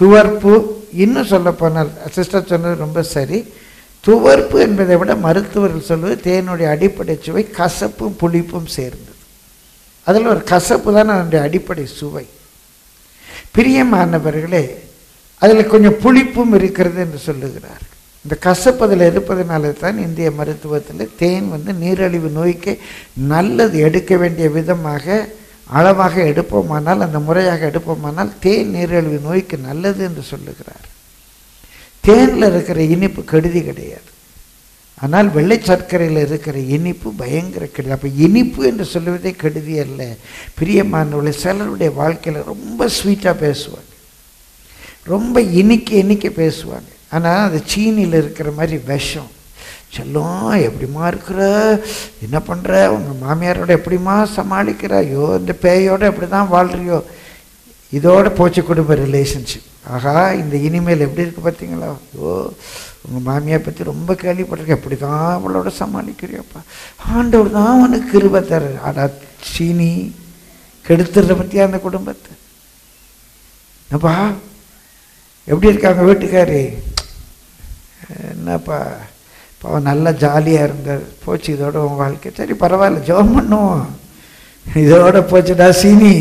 துவர்ப்பு இன்னும் சொல்ல போனால் சிஸ்டர் சொன்னது ரொம்ப சரி. துவர்ப்பு என்பதை விட மருத்துவர்கள் சொல்வது தேனுடைய அடிப்படை சுவை கசப்பும் புளிப்பும் சேர்ந்தது. அதில் ஒரு கசப்பு தான் அதனுடைய அடிப்படை சுவை. பிரியமானவர்களே அதில் கொஞ்சம் புளிப்பும் இருக்கிறது என்று சொல்லுகிறார். இந்த கசப்பு அதில் இருப்பதனால தான் இந்திய மருத்துவத்தில் தேன் வந்து நீரழிவு நோய்க்கு நல்லது எடுக்க வேண்டிய விதமாக அளவாக எடுப்போமானால் அந்த முறையாக எடுப்போமானால் தேன் நீரிழிவு நோய்க்கு நல்லது என்று சொல்லுகிறார். தேனில் இருக்கிற இனிப்பு கெடுதி கிடையாது. ஆனால் வெள்ளை சர்க்கரையில் இருக்கிற இனிப்பு பயங்கர கெடுதி. அப்போ இனிப்பு என்று சொல்லுவதே கெடுதி அல்ல. பிரியமானவர்கள் சிலருடைய வாழ்க்கையில் ரொம்ப ஸ்வீட்டாக பேசுவாங்க. ரொம்ப இனிக்க இனிக்க பேசுவாங்க. ஆனால் அது சீனியில் இருக்கிற மாதிரி விஷம் செல்லும் எப்படிம்மா இருக்கிற? என்ன பண்ணுற உங்கள் மாமியாரோட எப்படிம்மா சமாளிக்கிற? ஐயோ இந்த பேயோட எப்படி தான் வாழ்றியோ? இதோட போச்சு குடும்ப ரிலேஷன்ஷிப் ஆகா இந்த இனிமேல் எப்படி இருக்குது பார்த்தீங்களா ஐயோ உங்கள் மாமியார் பற்றி ரொம்ப கேள்விப்பட்டிருக்கேன். எப்படி தான் அவளோட சமாளிக்கிறியோப்பா? ஆண்டவர் தான் உனக்கு கிருபை தர ஆடா சீனி கெடுத்துடுற பற்றியா அந்த குடும்பத்தை? என்னப்பா? எப்படி இருக்காங்க வீட்டுக்காரி? என்னப்பா? இப்போ நல்லா ஜாலியாக இருந்தார் போச்சு இதோட உன் வாழ்க்கை. சரி பரவாயில்ல ஜோம் பண்ணுவோம். இதோட போச்சுடா சீனி.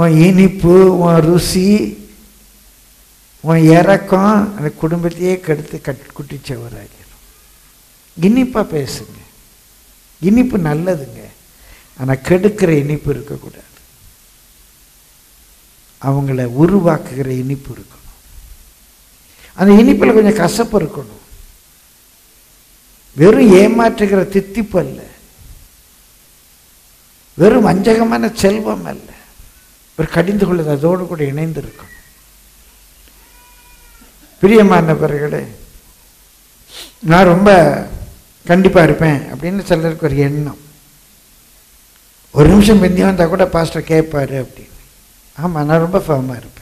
உன் இனிப்பு உன் ருசி உன் இறக்கம் அந்த குடும்பத்தையே கெடுத்து கட் குட்டிச்சவராகிடும் இனிப்பாக பேசுங்க. இனிப்பு நல்லதுங்க. ஆனால் கெடுக்கிற இனிப்பு இருக்கக்கூடாது. அவங்கள உருவாக்குகிற இனிப்பு இருக்கணும். அந்த இனிப்பில் கொஞ்சம் கசப்பு இருக்கணும். வெறும் ஏமாற்றுகிற தித்திப்பு அல்ல. வெறும் வஞ்சகமான செல்வம் அல்ல. ஒரு கடிந்து கொள்வது அதோடு கூட இணைந்திருக்கும். பிரியமானவர்களே நான் ரொம்ப கண்டிப்பாக இருப்பேன் அப்படின்னு சிலருக்கு ஒரு எண்ணம். ஒரு நிமிஷம் பிந்தி வந்தால் கூட பாஸ்டர் கேட்பாரு அப்படின்னு. ஆமாம் நான் ரொம்ப ஃபேமாக இருப்பேன்.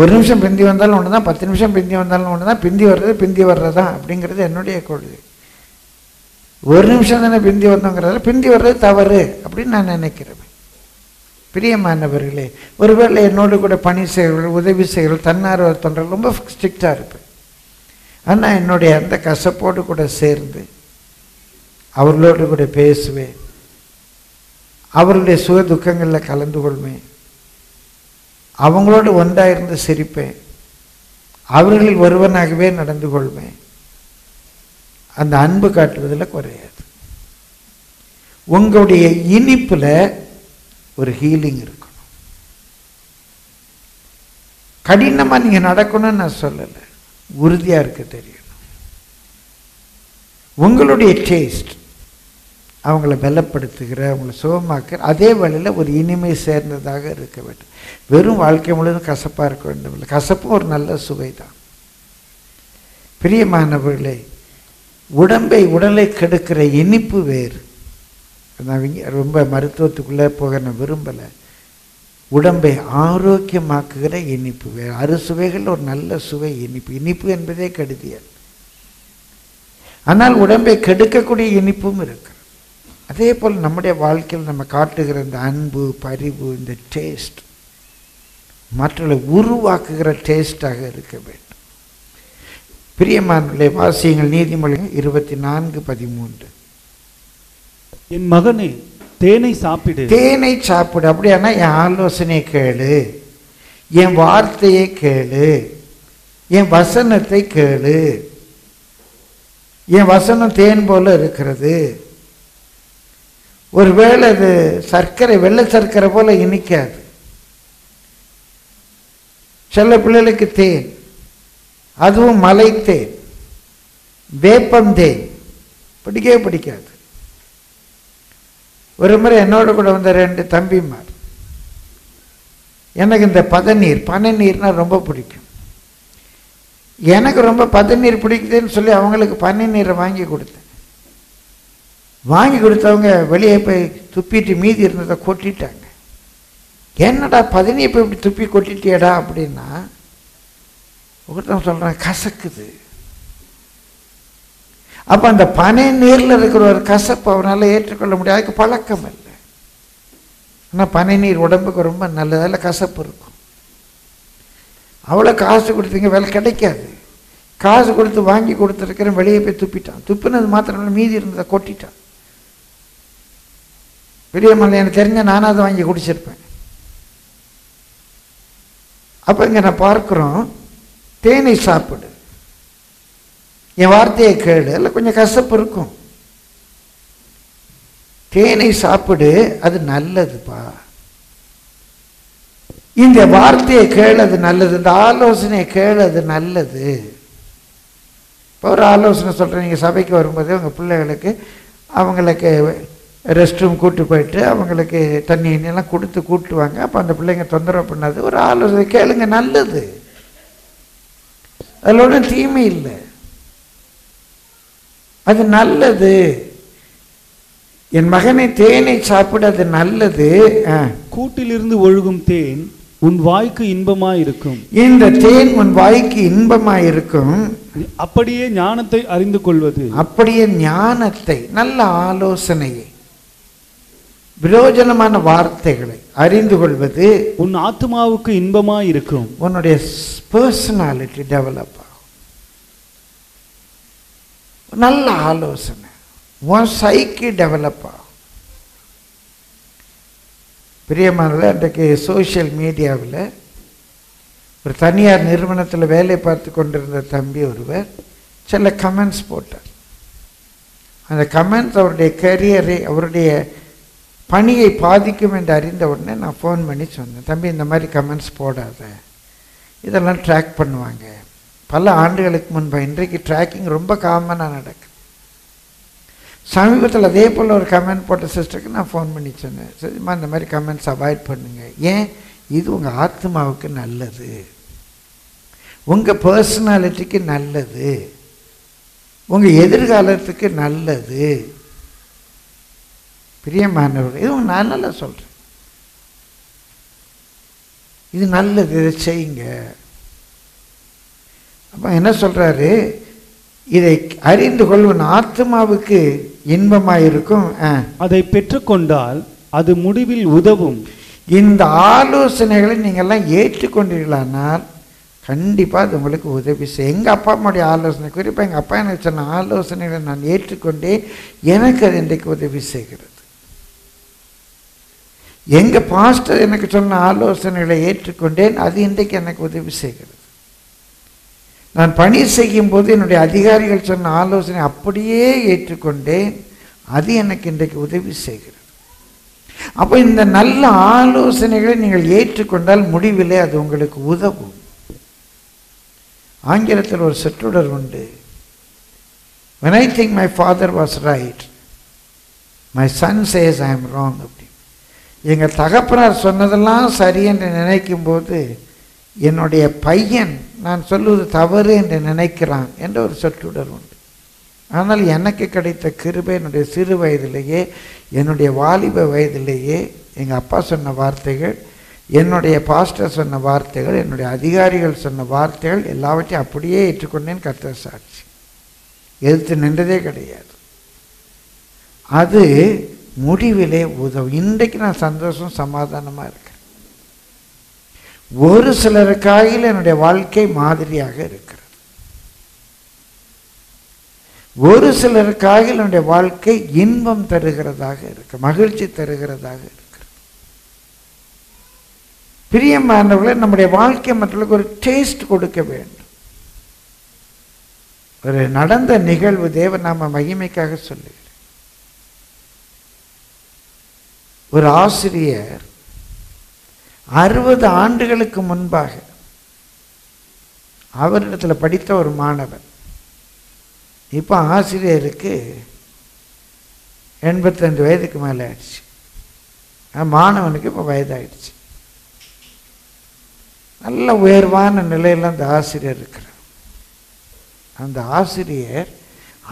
ஒரு நிமிஷம் பிந்தி வந்தாலும் ஒன்று தான் பத்து நிமிஷம் பிந்தி வந்தாலும் ஒன்று தான் பிந்தி வர்றது பிந்தி வர்றது தான் அப்படிங்கிறது என்னுடைய கொள்கை. ஒரு நிமிஷம் தானே பிந்தி வந்தோங்கிறதால பிந்தி வர்றது தவறு அப்படின்னு நான் நினைக்கிறேன். பிரியமானவர்களே ஒருவேளை என்னோடு கூட பணி செய்கிறவர்கள் உதவி செய்கிறவர்கள் தன்னார்வ தொண்டர்கள் ரொம்ப ஸ்ட்ரிக்டாக இருப்பேன். ஆனால் என்னுடைய அந்த கசப்போடு கூட சேர்ந்து அவர்களோடு கூட பேசுவேன். அவருடைய சுக துக்கங்களில் கலந்து கொள்வேன். அவங்களோடு ஒன்றாயிருந்து சிரிப்பேன். அவர்களில் ஒருவனாகவே நடந்து கொள்வேன். அந்த அன்பு காட்டுவதில் குறையாது. உங்களுடைய இனிப்பில் ஒரு ஹீலிங் இருக்கணும். கடினமாக நீங்கள் நடக்கணும்னு நான் சொல்லலை. உறுதியாக இருக்க தெரியணும். உங்களுடைய டேஸ்ட் அவங்கள பலப்படுத்துகிற அவங்கள சுகமாக்குற அதே வழியில் ஒரு இனிமை சேர்ந்ததாக இருக்க வேண்டும். வெறும் வாழ்க்கை முழுவதும் கசப்பாக இருக்க வேண்டும் இல்லை கசப்பும் ஒரு நல்ல சுவை தான் பிரியமானவர்களே உடம்பை உடலை கெடுக்கிற இனிப்பு வேறு. அவங்க ரொம்ப மருத்துவத்துக்குள்ளே போக நான் விரும்பலை. உடம்பை ஆரோக்கியமாக்குகிற இனிப்பு வேறு. அறுசுவைகள் ஒரு நல்ல சுவை இனிப்பு. இனிப்பு என்பதே கடுதியல். ஆனால் உடம்பை கெடுக்கக்கூடிய இனிப்பும் இருக்கு. அதே போல் நம்முடைய வாழ்க்கையில் நம்ம காட்டுகிற இந்த அன்பு பரிவு இந்த டேஸ்ட் மற்றவர்களை உருவாக்குகிற டேஸ்டாக இருக்க வேண்டும். பிரியமானவர்களே வாசியங்கள் நீதிமொழிகள் இருபத்தி நான்கு பதிமூன்று. என் மகனே தேனை சாப்பிடு. தேனை சாப்பிடு. அப்படியானா என் ஆலோசனை கேளு. என் வார்த்தையை கேளு. என் வசனத்தை கேளு. என் வசனம் தேன் போல இருக்கிறது. ஒருவேளை அது சர்க்கரை வெள்ளை சர்க்கரை போல இனிக்காது. சில பிள்ளைகளுக்கு தேன் அதுவும் மலை தேன் வேப்பம் தேன் பிடிக்கவே பிடிக்காது. ஒரு முறை என்னோட கூட வந்த ரெண்டு தம்பிமார் எனக்கு இந்த பதநீர் பனநீர்னால் ரொம்ப பிடிக்கும். எனக்கு ரொம்ப பதநீர் பிடிக்குதுன்னு சொல்லி அவங்களுக்கு பனிநீரை வாங்கி கொடுத்தேன். வாங்கி கொடுத்தவங்க வெளியே போய் துப்பிட்டு மீதி இருந்ததை கொட்டிட்டாங்க. என்னடா பதனியை போய் இப்படி துப்பி கொட்டிட்டியடா அப்படின்னா ஒருத்தன் சொல்கிறான் கசக்குது. அப்போ அந்த பனை நீரில் இருக்கிற ஒரு கசப்பு அவனால் ஏற்றுக்கொள்ள முடியாது. அதுக்கு பழக்கம் இல்லை. ஆனால் பனை நீர் உடம்புக்கு ரொம்ப நல்லதால் கசப்பு இருக்கும். அவ்வளோ காசு கொடுத்தீங்க வேலை கிடைக்காது. காசு கொடுத்து வாங்கி கொடுத்துருக்கிறேன் வெளியே போய் துப்பிட்டான். துப்பினது மாத்திரம் இல்லை, மீதி இருந்ததை கொட்டிட்டான். பெரிய மலை எனக்கு தெரிஞ்ச நானும் அதை வாங்கி குடிச்சிருப்பேன். அப்போ இங்கே நான் பார்க்குறோம் தேனை சாப்பிடு. என் வார்த்தையை கேடு இல்லை கொஞ்சம் கசப்பு இருக்கும். தேனை சாப்பிடு அது நல்லதுப்பா. இந்த வார்த்தையை கேளு அது நல்லது. இந்த ஆலோசனையை கேளு அது நல்லது. இப்போ ஒரு ஆலோசனை சொல்கிறேன் நீங்கள் சபைக்கு வரும்போது உங்கள் பிள்ளைகளுக்கு அவங்களுக்கு ரெஸ்ட் ரூம் கூட்டு போயிட்டு அவங்களுக்கு தண்ணி எண்ணெயெல்லாம் கொடுத்து கூட்டுவாங்க. அப்போ அந்த பிள்ளைங்க தொந்தரவு பண்ணாது. ஒரு ஆலோசனை கேளுங்க நல்லது. அதில் ஒன்றும் தீமை இல்லை. அது நல்லது. என் மகனை தேனை சாப்பிட அது நல்லது. கூட்டிலிருந்து ஒழுகும் தேன் உன் வாய்க்கு இன்பமாய் இருக்கும் இந்த தேன் உன் வாய்க்கு இன்பமாய் இருக்கும் அப்படியே ஞானத்தை அறிந்து கொள்வது. அப்படியே ஞானத்தை நல்ல ஆலோசனையை. பிரயோஜனமான வார்த்தைகளை அறிந்து கொள்வது உன் ஆத்மாவுக்கு இன்பமாய் இருக்கும். உன்னுடைய பர்சனாலிட்டி டெவலப் ஆகும். நல்ல ஆலோசனை. உன் சைக்கி டெவலப் ஆகும். பிரியமானது அன்றைக்கு சோஷியல் மீடியாவில் ஒரு தனியார் நிறுவனத்தில் வேலை பார்த்து கொண்டிருந்த தம்பி ஒருவர் சில கமெண்ட்ஸ் போட்டார். அந்த கமெண்ட்ஸ் அவருடைய கரியரை அவருடைய பணியை பாதிக்கும் என்று அறிந்த உடனே நான் ஃபோன் பண்ணி சொன்னேன். தம்பி இந்த மாதிரி கமெண்ட்ஸ் போடாத. இதெல்லாம் ட்ராக் பண்ணுவாங்க. பல ஆண்டுகளுக்கு முன்பு இன்றைக்கு ட்ராக்கிங் ரொம்ப காமனாக நடக்குது. சமீபத்தில் அதே போல் ஒரு கமெண்ட் போட்ட சிஸ்டருக்கு நான் ஃபோன் பண்ணி சொன்னேன். சரிம்மா இந்த மாதிரி கமெண்ட்ஸ் அவாய்ட் பண்ணுங்கள் ஏன்? இது உங்கள் ஆத்மாவுக்கு நல்லது. உங்கள் பர்சனாலிட்டிக்கு நல்லது. உங்கள் எதிர்காலத்துக்கு நல்லது. பிரியமானவர்கள் இது உங்க நான் நல்லா சொல்கிறேன் இது நல்லது இதை செய்யுங்க. அப்போ என்ன சொல்கிறாரு இதை அறிந்து கொள்வன் ஆத்மாவுக்கு இன்பமாக இருக்கும். அதை பெற்றுக்கொண்டால் அது முடிவில் உதவும். இந்த ஆலோசனைகளை நீங்கள்லாம் ஏற்றுக்கொண்டீர்களானால் கண்டிப்பாக அது உங்களுக்கு உதவி செய்யும். எங்கள் அப்பா அம்மாவுடைய ஆலோசனை குறிப்பாக எங்கள் அப்பா எனக்கு சொன்ன ஆலோசனைகளை நான் ஏற்றுக்கொண்டேன் எனக்கு அது இன்றைக்கு உதவி செய்கிறது. எங்கள் பாஸ்டர் எனக்கு சொன்ன ஆலோசனைகளை ஏற்றுக்கொண்டேன். அது இன்றைக்கு எனக்கு உதவி செய்கிறது. நான் பணி செய்யும் போது என்னுடைய அதிகாரிகள் சொன்ன ஆலோசனை அப்படியே ஏற்றுக்கொண்டேன். அது எனக்கு இன்றைக்கு உதவி செய்கிறது. அப்போ இந்த நல்ல ஆலோசனைகளை நீங்கள் ஏற்றுக்கொண்டால் முடிவிலே அது உங்களுக்கு உதவும். ஆங்கிலத்தில் ஒரு சொற்றொடர் உண்டு. When I think my father was right my son says I am wrong அப்படி எங்கள் தகப்பனார் சொன்னதெல்லாம் சரி என்று நினைக்கும் போது என்னுடைய பையன் நான் சொல்வது தவறு என்று நினைக்கிறான் என்ற ஒரு சொற்றொடர் உண்டு. ஆனால் எனக்கு கிடைத்த கிருபை என்னுடைய சிறு வயதிலேயே என்னுடைய வாலிப வயதிலேயே எங்கள் அப்பா சொன்ன வார்த்தைகள் என்னுடைய பாஸ்டர் சொன்ன வார்த்தைகள் என்னுடைய அதிகாரிகள் சொன்ன வார்த்தைகள் எல்லாவற்றையும் அப்படியே ஏற்றுக்கொண்டேன் கர்த்தர் சாட்சி. எதிர்த்து நின்றதே கிடையாது. அது முடிவிலே உதவும். இன்றைக்கு நான் சந்தோஷம் சமாதானமாக இருக்கேன். ஒரு சிலருக்காக என்னுடைய வாழ்க்கை மாதிரியாக இருக்கிறது. ஒரு சிலருக்காக என்னுடைய வாழ்க்கை இன்பம் தருகிறதாக இருக்கு மகிழ்ச்சி தருகிறதாக இருக்கிறது பிரியமானவர்களை நம்முடைய வாழ்க்கை மற்றவர்களுக்கு ஒரு டேஸ்ட் கொடுக்க வேண்டும். ஒரு நடந்த நிகழ்வு தேவ நாம மகிமைக்காக சொல்லுகிறேன் ஒரு ஆசிரியர் அறுபது ஆண்டுகளுக்கு முன்பாக அவரிடத்தில் படித்த ஒரு மாணவன். இப்போ ஆசிரியருக்கு எண்பத்தஞ்சு வயதுக்கு மேலே ஆயிடுச்சு. மாணவனுக்கு இப்போ வயதாகிடுச்சு நல்ல உயர்வான நிலையில் அந்த ஆசிரியர் இருக்கிறார். அந்த ஆசிரியர்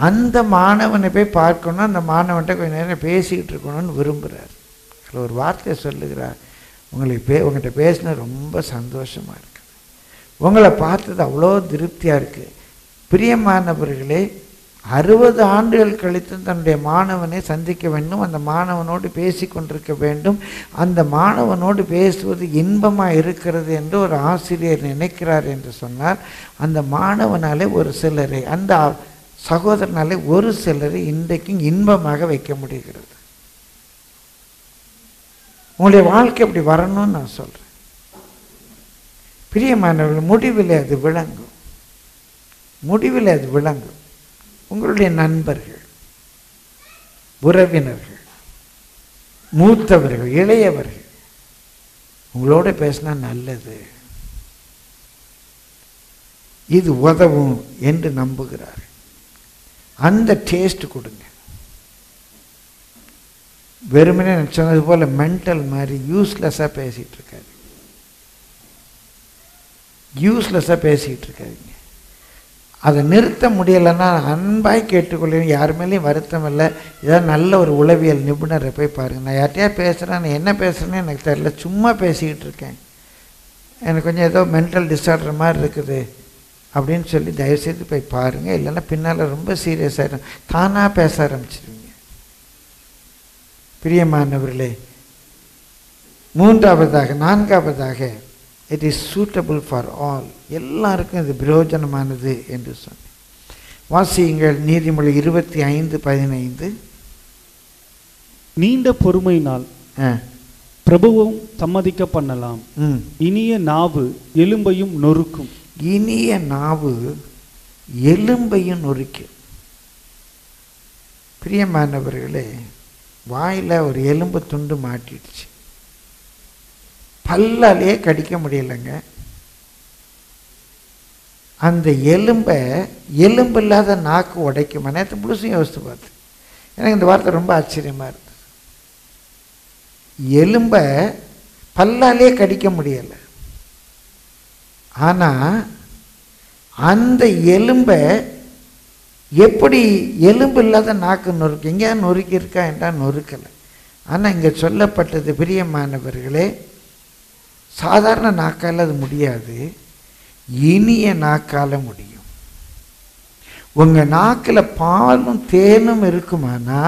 அந்த மாணவனை போய் பார்க்கணும் அந்த மாணவன்கிட்ட கொஞ்ச நேரம் பேசிக்கிட்டு இருக்கணும்னு விரும்புகிறார் அதில் ஒரு வார்த்தையை சொல்லுகிறார். உங்களுக்கு பே உங்கள்கிட்ட பேசின ரொம்ப சந்தோஷமாக இருக்குது உங்களை பார்த்தது அவ்வளோ திருப்தியாக இருக்குது பிரியமானவர்களே அறுபது ஆண்டுகள் கழித்து தன்னுடைய மாணவனை சந்திக்க வேண்டும். அந்த மாணவனோடு பேசி கொண்டிருக்க வேண்டும். அந்த மாணவனோடு பேசுவது இன்பமாக இருக்கிறது என்று ஒரு ஆசிரியர் நினைக்கிறார் என்று சொன்னார். அந்த மாணவனாலே ஒரு சிலரை அந்த சகோதரனாலே ஒரு சிலரை இன்றைக்கும் இன்பமாக வைக்க முடிகிறது. உங்களுடைய வாழ்க்கை அப்படி வரணும்னு நான் சொல்கிறேன் பிரியமானவர்கள் முடிவில் அது விளங்கும். முடிவில் அது விளங்கும். உங்களுடைய நண்பர்கள் உறவினர்கள் மூத்தவர்கள் இளையவர்கள் உங்களோட பேசினா நல்லது. இது உதவும் என்று நம்புகிறார் அந்த டேஸ்ட் கொடுங்க. வெறுமனே சொன்னது போல் மென்டல் மாதிரி யூஸ்லெஸ்ஸாக பேசிகிட்டு இருக்காரு. யூஸ்லெஸ்ஸாக பேசிக்கிட்டு இருக்காருங்க. அதை நிறுத்த முடியலைன்னா அன்பாய் கேட்டுக்கொள்ள யார் மேலேயும் வருத்தம் இல்லை. ஏதாவது நல்ல ஒரு உளவியல் நிபுணரை போய் பாருங்கள் நான் யார்கிட்டயா பேசுகிறேன் நான் என்ன பேசுகிறேன்னு எனக்கு தெரியல. சும்மா பேசிக்கிட்டு இருக்கேன். எனக்கு கொஞ்சம் ஏதோ மென்டல் டிஸார்டர் மாதிரி இருக்குது அப்படின்னு சொல்லி தயவுசெய்து போய் பாருங்கள் இல்லைன்னா பின்னால் ரொம்ப சீரியஸ் ஆகிடும் தானாக பேச ஆரம்பிச்சிடுவீங்க பிரியமானவர்களே மூன்றாவதாக நான்காவதாக it is suitable for all எல்லாருக்கும் இது பிரயோஜனமானது என்று சொன்னேன். வாசியுங்கள் நீதிமொழி இருபத்தி ஐந்து பதினைந்து. நீண்ட பொறுமையினால் பிரபுவும் சம்மதிக்க பண்ணலாம். இனிய நாவு எலும்பையும் நொறுக்கும். இனிய நாவு எலும்பையும் நொறுக்கும். பிரியமானவர்களே வாயில் ஒரு எலும்பு துண்டு மாட்டிடுச்சு. பல்லாலேயே கடிக்க முடியலைங்க. அந்த எலும்பை எலும்பு இல்லாத நாக்கு உடைக்குமா நேற்று முழுசும் யோசித்து பார்த்து. எனக்கு இந்த வார்த்தை ரொம்ப ஆச்சரியமாக இருந்தது எலும்பை பல்லாலே கடிக்க முடியலை. ஆனால் அந்த எலும்பை எப்படி எலும்பு இல்லாத நாக்கு நொறுக்கு எங்கேயா நொறுக்கியிருக்கா என்றால் நொறுக்கலை. ஆனால் இங்கே சொல்லப்பட்டது பிரியமானவர்களே சாதாரண நாக்கால் அது முடியாது இனிய நாக்கால் முடியும். உங்கள் நாக்கில் பாலும் தேனும் இருக்குமானா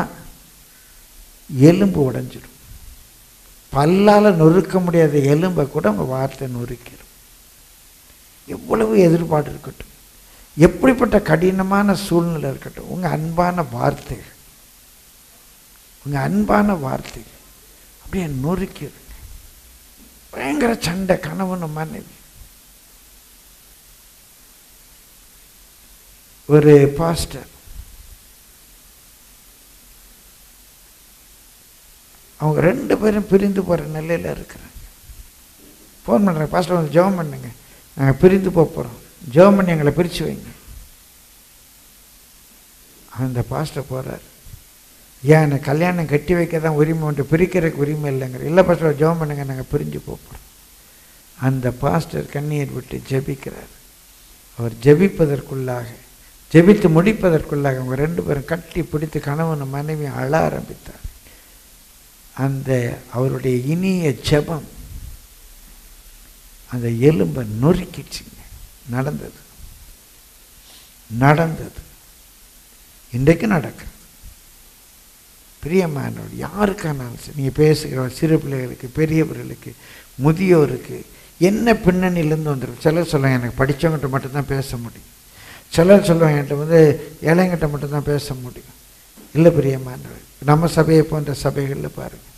எலும்பு உடைஞ்சிடும். பல்லால் நொறுக்க முடியாத எலும்பை கூட உங்கள் வார்த்தை நொறுக்கிடும். எவ்வளவு எதிர்பாடு இருக்கட்டும். எப்படிப்பட்ட கடினமான சூழ்நிலை இருக்கட்டும் உங்கள் அன்பான வார்த்தைகள் உங்கள் அன்பான வார்த்தைகள் அப்படியே நொறுக்கிடுங்க பயங்கர சண்டை கணவன் மனைவி. ஒரு பாஸ்டர் அவங்க ரெண்டு பேரும் பிரிந்து போகிற நிலையில் இருக்கிறாங்க. ஃபோன் பண்ணுறேன் பாஸ்டர் வந்து ஜெபம் பண்ணுங்க. நாங்கள் பிரிந்து போக போகிறோம் ஜெபம் பண்ணி எங்களை பிரித்து வைங்க. அந்த பாஸ்டர் போகிறார் ஏன் எனக்கு கல்யாணம் கட்டி வைக்க தான் உரிமை உண்டு? பிரிக்கிறதுக்கு உரிமை இல்லைங்கிற இல்லை பாஸ்டர் ஜெபம் பண்ணுங்க நாங்கள் பிரிஞ்சு போகிறோம் அந்த பாஸ்டர் கண்ணீர் விட்டு ஜெபிக்கிறார். அவர் ஜெபிப்பதற்குள்ளாக ஜெபித்து முடிப்பதற்குள்ளாக அவங்க ரெண்டு பேரும் கட்டி பிடித்து கணவன் மனைவி அழ ஆரம்பித்தார். அந்த அவருடைய இனிய ஜெபம் அந்த எலும்பை நொறுக்கிடுச்சுங்க நடந்தது. நடந்தது. இன்றைக்கு நடக்கிறது பிரியமானவர் யாருக்கானாலும் சரி நீங்கள் பேசுகிற சிறு பிள்ளைகளுக்கு பெரியவர்களுக்கு முதியோருக்கு என்ன பின்னணியிலேருந்து வந்துடும் சிலர் சொல்லுவாங்க எனக்கு படித்தவங்ககிட்ட மட்டும்தான் பேச முடியும். சிலர் சொல்லுவாங்க என்கிட்ட வந்து இளைஞங்கிட்ட மட்டும்தான் பேச முடியும். இல்லை பிரியமானவர் நம்ம சபையை போன்ற சபைகளில் பாருங்கள்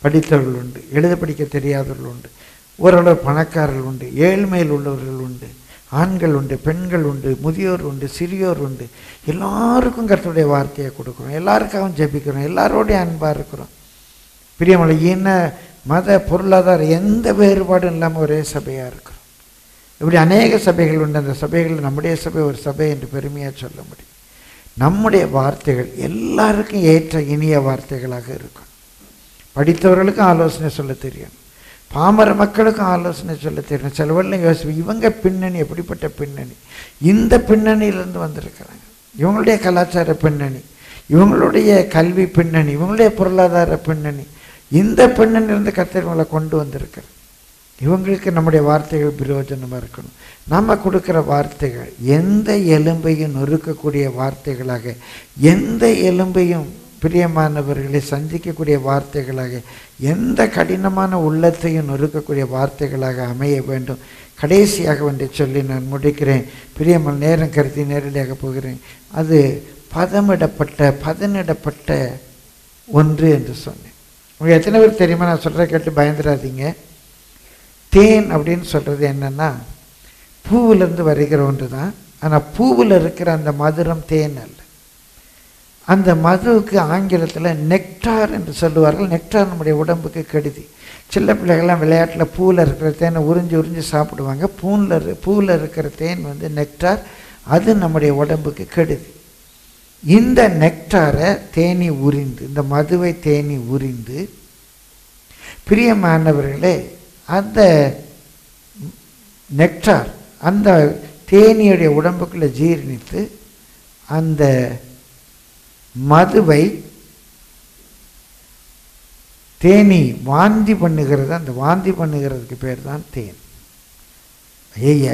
படித்தவர்கள் உண்டு எழுத படிக்க தெரியாதவர்கள் உண்டு ஓரளவு பணக்காரர்கள் உண்டு ஏழ்மையில் உள்ளவர்கள் உண்டு. ஆண்கள் உண்டு பெண்கள் உண்டு முதியோர் உண்டு சிறியோர் உண்டு. எல்லாருக்கும் கர்த்தருடைய வார்த்தையை கொடுக்குறோம். எல்லாருக்காகவும் ஜெபிக்கிறோம். எல்லாரோடையும் அன்பாக இருக்கிறோம். பிரியமலை இன மத பொருளாதார எந்த வேறுபாடும் இல்லாமல் ஒரே சபையாக இருக்கிறோம். இப்படி அநேக சபைகள் உண்டு. அந்த சபைகளில் நம்முடைய சபை ஒரு சபை என்று பெருமையாக சொல்ல முடியும். நம்முடைய வார்த்தைகள் எல்லாருக்கும் ஏற்ற இனிய வார்த்தைகளாக இருக்கும். படித்தவர்களுக்கும் ஆலோசனை சொல்ல தெரியும். பாமர மக்களுக்கும் ஆலோசனை சொல்ல தெரியும். செலவெல்லாம் யோசிப்பு இவங்க பின்னணி எப்படிப்பட்ட பின்னணி? இந்த பின்னணியிலேருந்து வந்திருக்கிறாங்க. இவங்களுடைய கலாச்சார பின்னணி இவங்களுடைய கல்வி பின்னணி இவங்களுடைய பொருளாதார பின்னணி இந்த பின்னணியிலிருந்து கத்திரவங்களை கொண்டு வந்திருக்கிறார். இவங்களுக்கு நம்முடைய வார்த்தைகள் பிரயோஜனமாக இருக்கணும். நம்ம கொடுக்குற வார்த்தைகள் எந்த எலும்பையும் நொறுக்கக்கூடிய வார்த்தைகளாக எந்த எலும்பையும் பிரியமானவர்களை சந்திக்கக்கூடிய வார்த்தைகளாக எந்த கடினமான உள்ளத்தையும் நொறுக்கக்கூடிய வார்த்தைகளாக அமைய வேண்டும். கடைசியாக வந்து சொல்லி நான் முடிக்கிறேன். பிரியமல் நேரம் கருதி நேரடியாக போகிறேன். அது பதமிடப்பட்ட பதனிடப்பட்ட ஒன்று என்று சொன்னேன். உங்களுக்கு எத்தனை பேர் தெரியுமா? நான் சொல்கிற கேட்டு பயந்துடாதீங்க. தேன் அப்படின்னு சொல்கிறது என்னென்னா பூவிலேருந்து வருகிற ஒன்று தான் ஆனால் பூவில் இருக்கிற அந்த மதுரம் தேன் அல்ல. அந்த மதுவுக்கு ஆங்கிலத்தில் நெக்டார் என்று சொல்லுவார்கள். நெக்டார் நம்முடைய உடம்புக்கு கெடுதி. சின்ன பிள்ளைகள்லாம் விளையாட்டில் பூவில் இருக்கிற தேனை உறிஞ்சி உறிஞ்சி சாப்பிடுவாங்க. பூனில் பூவில் இருக்கிற தேன் வந்து நெக்டார் அது நம்முடைய உடம்புக்கு கெடுதி. இந்த நெக்டாரை தேனி உரிந்து இந்த மதுவை தேனி உரிந்து பிரியமானவர்களே அந்த நெக்டார் அந்த தேனியுடைய உடம்புக்குள்ளே ஜீரணித்து அந்த மதுவை தேனி வாந்தி பண்ணுகிறது அந்த வாந்தி பண்ணுகிறதுக்கு பேர் தான். தேன் ஐய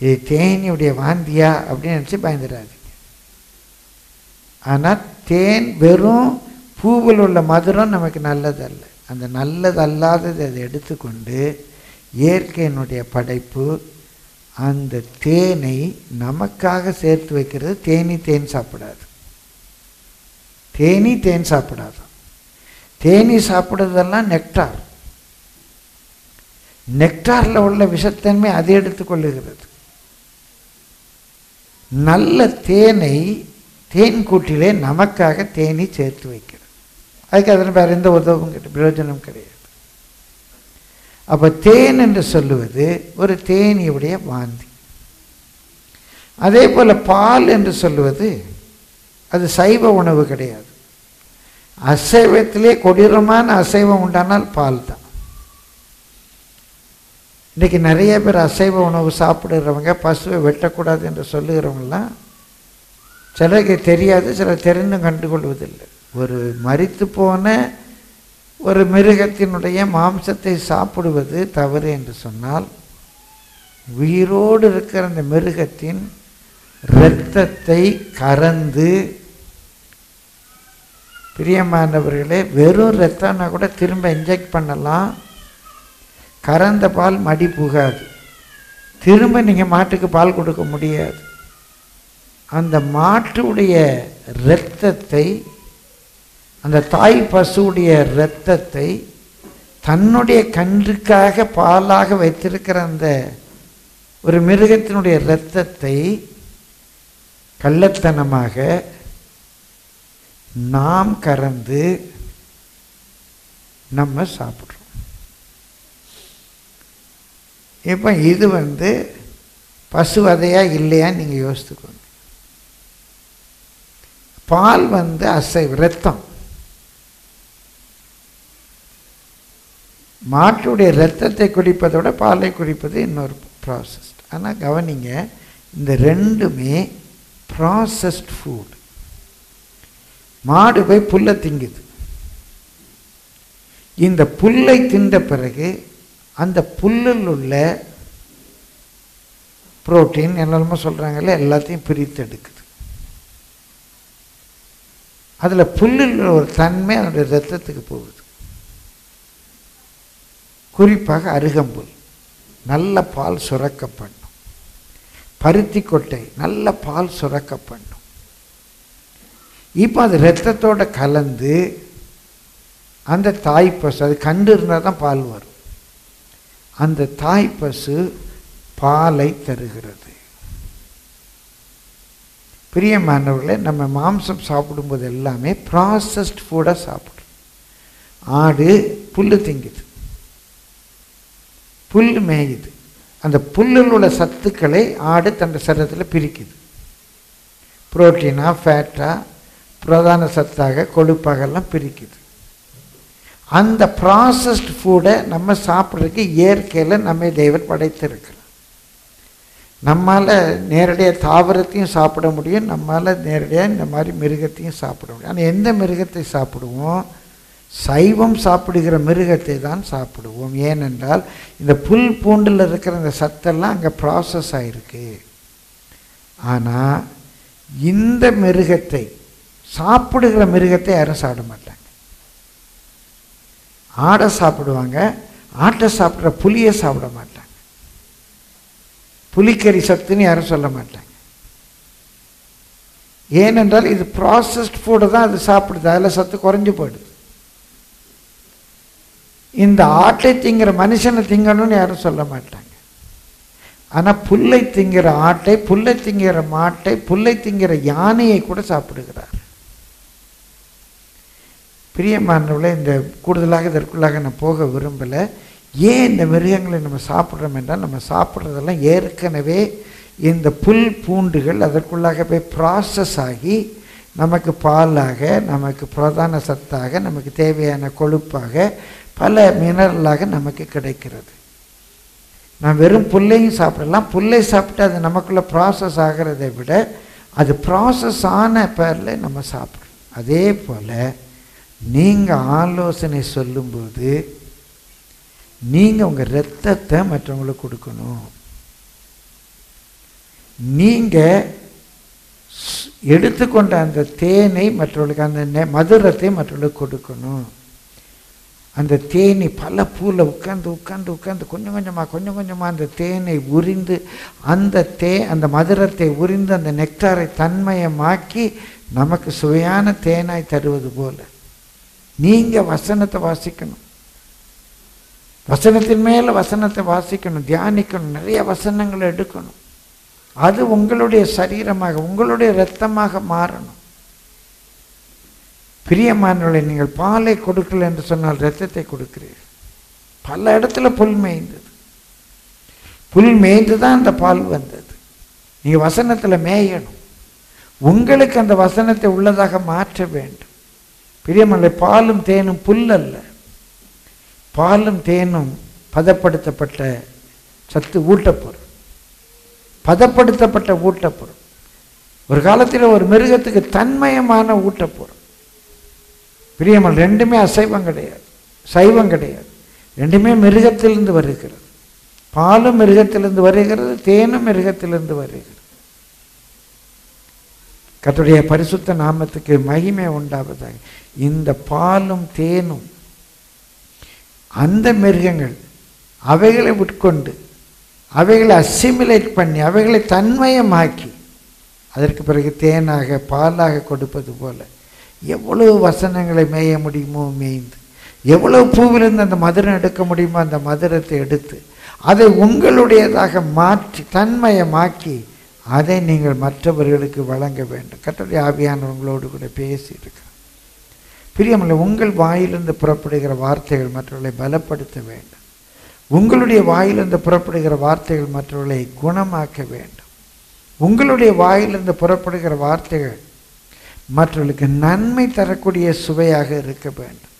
இது தேனியுடைய வாந்தியா அப்படின்னு நினச்சி பயந்துடாதீங்க. ஆனால் தேன் வெறும் பூவில் உள்ள மதுரம் நமக்கு நல்லதல்ல. அந்த நல்லதல்லாததை அதை எடுத்துக்கொண்டு இயற்கையினுடைய படைப்பு அந்த தேனை நமக்காக சேர்த்து வைக்கிறது. தேனி தேன் சாப்பிடாது. தேனி தேன் சாப்பிடாது. தேனி சாப்பிடுறதெல்லாம் நெக்டார் நெக்டாரில் உள்ள விஷத்தன்மை அதை எடுத்துக்கொள்ளுகிறது நல்ல தேனை தேன் கூட்டிலே நமக்காக தேனி சேர்த்து வைக்கிறது. அதுக்கு அதில் வேறு எந்த உதவும் கிடையாது பிரயோஜனம் கிடையாது. அப்போ தேன் என்று சொல்லுவது ஒரு தேனியுடைய வாந்தி. அதே போல் பால் என்று சொல்லுவது அது சைவ உணவு கிடையாது. அசைவத்திலே கொடூரமான அசைவம் உண்டானால் பால் தான் இன்றைக்கி நிறைய பேர் அசைவ உணவு சாப்பிடுறவங்க பசுவை வெட்டக்கூடாது என்று சொல்லுகிறவங்களாம் சிலருக்கு தெரியாது சிலர் தெரிந்தும் கண்டுகொள்வதில்லை. ஒரு மறித்து போன ஒரு மிருகத்தினுடைய மாம்சத்தை சாப்பிடுவது தவறு என்று சொன்னால் உயிரோடு இருக்கிற அந்த மிருகத்தின் இரத்தத்தை கறந்து பிரியமானவர்களே வெறும் ரத்தம்னா கூட திரும்ப இன்ஜெக்ட் பண்ணலாம். கறந்த பால் மடி புகாது. திரும்ப நீங்கள் மாட்டுக்கு பால் கொடுக்க முடியாது. அந்த மாட்டுடைய இரத்தத்தை அந்த தாய் பசுவுடைய இரத்தத்தை தன்னுடைய கன்றுக்காக பாலாக வைத்திருக்கிற அந்த ஒரு மிருகத்தினுடைய இரத்தத்தை கள்ளத்தனமாக நாம் கறந்து நம்ம சாப்பிட்றோம். இப்போ இது வந்து பசுவதையாக இல்லையான்னு நீங்கள் யோசித்துக்கோங்க. பால் வந்து அசை ரத்தம் மாட்டுடைய ரத்தத்தை குடிப்பதோட பாலை குடிப்பது இன்னொரு ப்ராசஸ்ட் ஆனால் கவனிங்க இந்த ரெண்டுமே ப்ராசஸ்ட் ஃபுட் மாடு போய் புல்லை திங்குது. இந்த புல்லை தின்ற பிறகு அந்த புல்லில் உள்ள புரோட்டீன் என்னமோ சொல்கிறாங்கல்ல எல்லாத்தையும் பிரித்து எடுக்குது. அதில் புல்லில் ஒரு தன்மை அதனுடைய ரத்தத்துக்கு போகுது. குறிப்பாக அருகம்புல். நல்ல பால் சுரக்க பண்ணும் பருத்தி கொட்டை நல்ல பால் சுரக்க பண்ணும் இப்போ அது ரத்தத்தோட கலந்து அந்த தாய் பசு அது கண்டு இருந்தால் தான் பால் வரும். அந்த தாய் பசு பாலை தருகிறது. பிரியமானவர்களே நம்ம மாம்சம் சாப்பிடும்போது எல்லாமே ப்ராசஸ்ட் ஃபுட்டாக சாப்பிடும் ஆடு புல் திங்குது. புல் மேயுது. அந்த புல்லில் உள்ள சத்துக்களை ஆடு தன் சரத்தில் பிரிக்குது. புரோட்டீனாக ஃபேட்டாக பிரதான சத்தாக கொழுப்பாகலாம் பிரிக்குது. அந்த ப்ராசஸ்ட் ஃபுட்டை நம்ம சாப்பிட்றதுக்கு இயற்கையில் நம்ம தெய்வம் படைத்திருக்கிறோம் நம்மால் நேரடியாக தாவரத்தையும் சாப்பிட முடியும் நம்மால் நேரடியாக இந்த மாதிரி மிருகத்தையும் சாப்பிட முடியும். ஆனால் எந்த மிருகத்தை சாப்பிடுவோம்? சைவம் சாப்பிடுகிற மிருகத்தை தான் சாப்பிடுவோம். ஏனென்றால் இந்த புல் பூண்டில் இருக்கிற இந்த சத்தெல்லாம் அங்கே ப்ராசஸ் ஆகிருக்கு ஆனால் இந்த மிருகத்தை சாப்பிடுகிற மிருகத்தை யாரும் சாப்பிட மாட்டாங்க. ஆடை சாப்பிடுவாங்க ஆட்டை சாப்பிட்ற புளியை சாப்பிட மாட்டாங்க. புலிக்கறி சத்துன்னு யாரும் சொல்ல மாட்டாங்க. ஏனென்றால் இது ப்ராசஸ்ட் ஃபுட்டை தான் அது சாப்பிடுது அதில் சத்து குறைஞ்சு போயிடுது. இந்த ஆட்டை திங்கிற மனுஷனை திங்கணும்னு யாரும் சொல்ல மாட்டாங்க. ஆனால் புல்லை திங்கிற ஆட்டை புல்லை திங்கிற மாட்டை புல்லை திங்கிற யானையை கூட சாப்பிடுகிறார். பிரியமானவர்களே இந்த கூடுதலாக இதற்குள்ளாக நான் போக விரும்பலை. ஏன் இந்த மிருகங்களை நம்ம சாப்பிட்றோம் என்றால் நம்ம சாப்பிட்றதெல்லாம் ஏற்கனவே இந்த புல் பூண்டுகள் அதற்குள்ளாக போய் ப்ராசஸ் ஆகி நமக்கு பாலாக நமக்கு பிரதான சத்தாக நமக்கு தேவையான கொழுப்பாக பல மினரலாக நமக்கு கிடைக்கிறது. நான் வெறும் புல்லையும் சாப்பிடலாம். புல்லை சாப்பிட்டு அது நமக்குள்ளே ப்ராசஸ் ஆகிறதை விட அது ப்ராசஸ் ஆன பேரில் நம்ம சாப்பிட்றோம். அதே போல் நீங்கள் ஆலோசனை சொல்லும்போது நீங்கள் உங்கள் ரத்தத்தை மற்றவங்களுக்கு கொடுக்கணும். நீங்கள் எடுத்துக்கொண்ட அந்த தேனை மற்றவர்களுக்கு அந்த நெ மதுரத்தை மற்றவர்களுக்கு கொடுக்கணும். அந்த தேனி பல பூவில் உட்காந்து உட்காந்து உட்காந்து கொஞ்சம் கொஞ்சமாக கொஞ்சம் கொஞ்சமாக அந்த தேனை உரிந்து அந்த தே அந்த மதுரத்தை உரிந்து அந்த நெக்டாரை தன்மயமாக்கி நமக்கு சுவையான தேனாய் தருவது போல். நீங்கள் வசனத்தை வாசிக்கணும். வசனத்தின் மேலே வசனத்தை வாசிக்கணும் தியானிக்கணும் நிறைய வசனங்களை எடுக்கணும். அது உங்களுடைய சரீரமாக உங்களுடைய இரத்தமாக மாறணும். பிரியமானவர்களை நீங்கள் பாலை கொடுக்கல என்று சொன்னால் இரத்தத்தை கொடுக்கிறீர்கள். பல இடத்துல புல் மேய்ந்தது. புல் மேய்ந்து தான் அந்த பால் வந்தது. நீங்கள் வசனத்தில் மேயணும். உங்களுக்கு அந்த வசனத்தை உள்ளதாக மாற்ற வேண்டும். பிரியமல்ல பாலும் தேனும் புல் அல்ல பாலும் தேனும் பதப்படுத்தப்பட்ட சத்து ஊட்டப்பொருள் பதப்படுத்தப்பட்ட ஊட்டப்பொருள் ஒரு காலத்தில் ஒரு மிருகத்துக்கு தன்மயமான ஊட்ட பிரியமல் ரெண்டுமே அசைவம் கிடையாது. சைவம் கிடையாது. ரெண்டுமே மிருகத்திலிருந்து வருகிறது. பாலும் மிருகத்திலிருந்து வருகிறது தேனும் மிருகத்திலிருந்து வருகிறது. கத்துடைய பரிசுத்த நாமத்துக்கு மகிமை உண்டாவதாக. இந்த பாலும் தேனும் அந்த மிருகங்கள் அவைகளை உட்கொண்டு அவைகளை அசிமிலேட் பண்ணி அவைகளை தன்மயமாக்கி அதற்கு பிறகு தேனாக பாலாக கொடுப்பது போல எவ்வளவு வசனங்களை மேய முடியுமோ மேய்ந்து எவ்வளவு பூவிலிருந்து அந்த மதுரம் எடுக்க முடியுமோ அந்த மதுரத்தை எடுத்து அதை உங்களுடையதாக மாற்றி தன்மயமாக்கி அதை நீங்கள் மற்றவர்களுக்கு வழங்க வேண்டும். கர்த்தருடைய ஆவியானவங்களோடு கூட பேசியிருக்கிறார் பிரியமில்லை உங்கள் வாயிலிருந்து புறப்படுகிற வார்த்தைகள் மற்றவர்களை பலப்படுத்த வேண்டும். உங்களுடைய வாயிலிருந்து புறப்படுகிற வார்த்தைகள் மற்றவர்களை குணமாக்க வேண்டும். உங்களுடைய வாயிலிருந்து புறப்படுகிற வார்த்தைகள் மற்றவர்களுக்கு நன்மை தரக்கூடிய சுவையாக இருக்க வேண்டும்.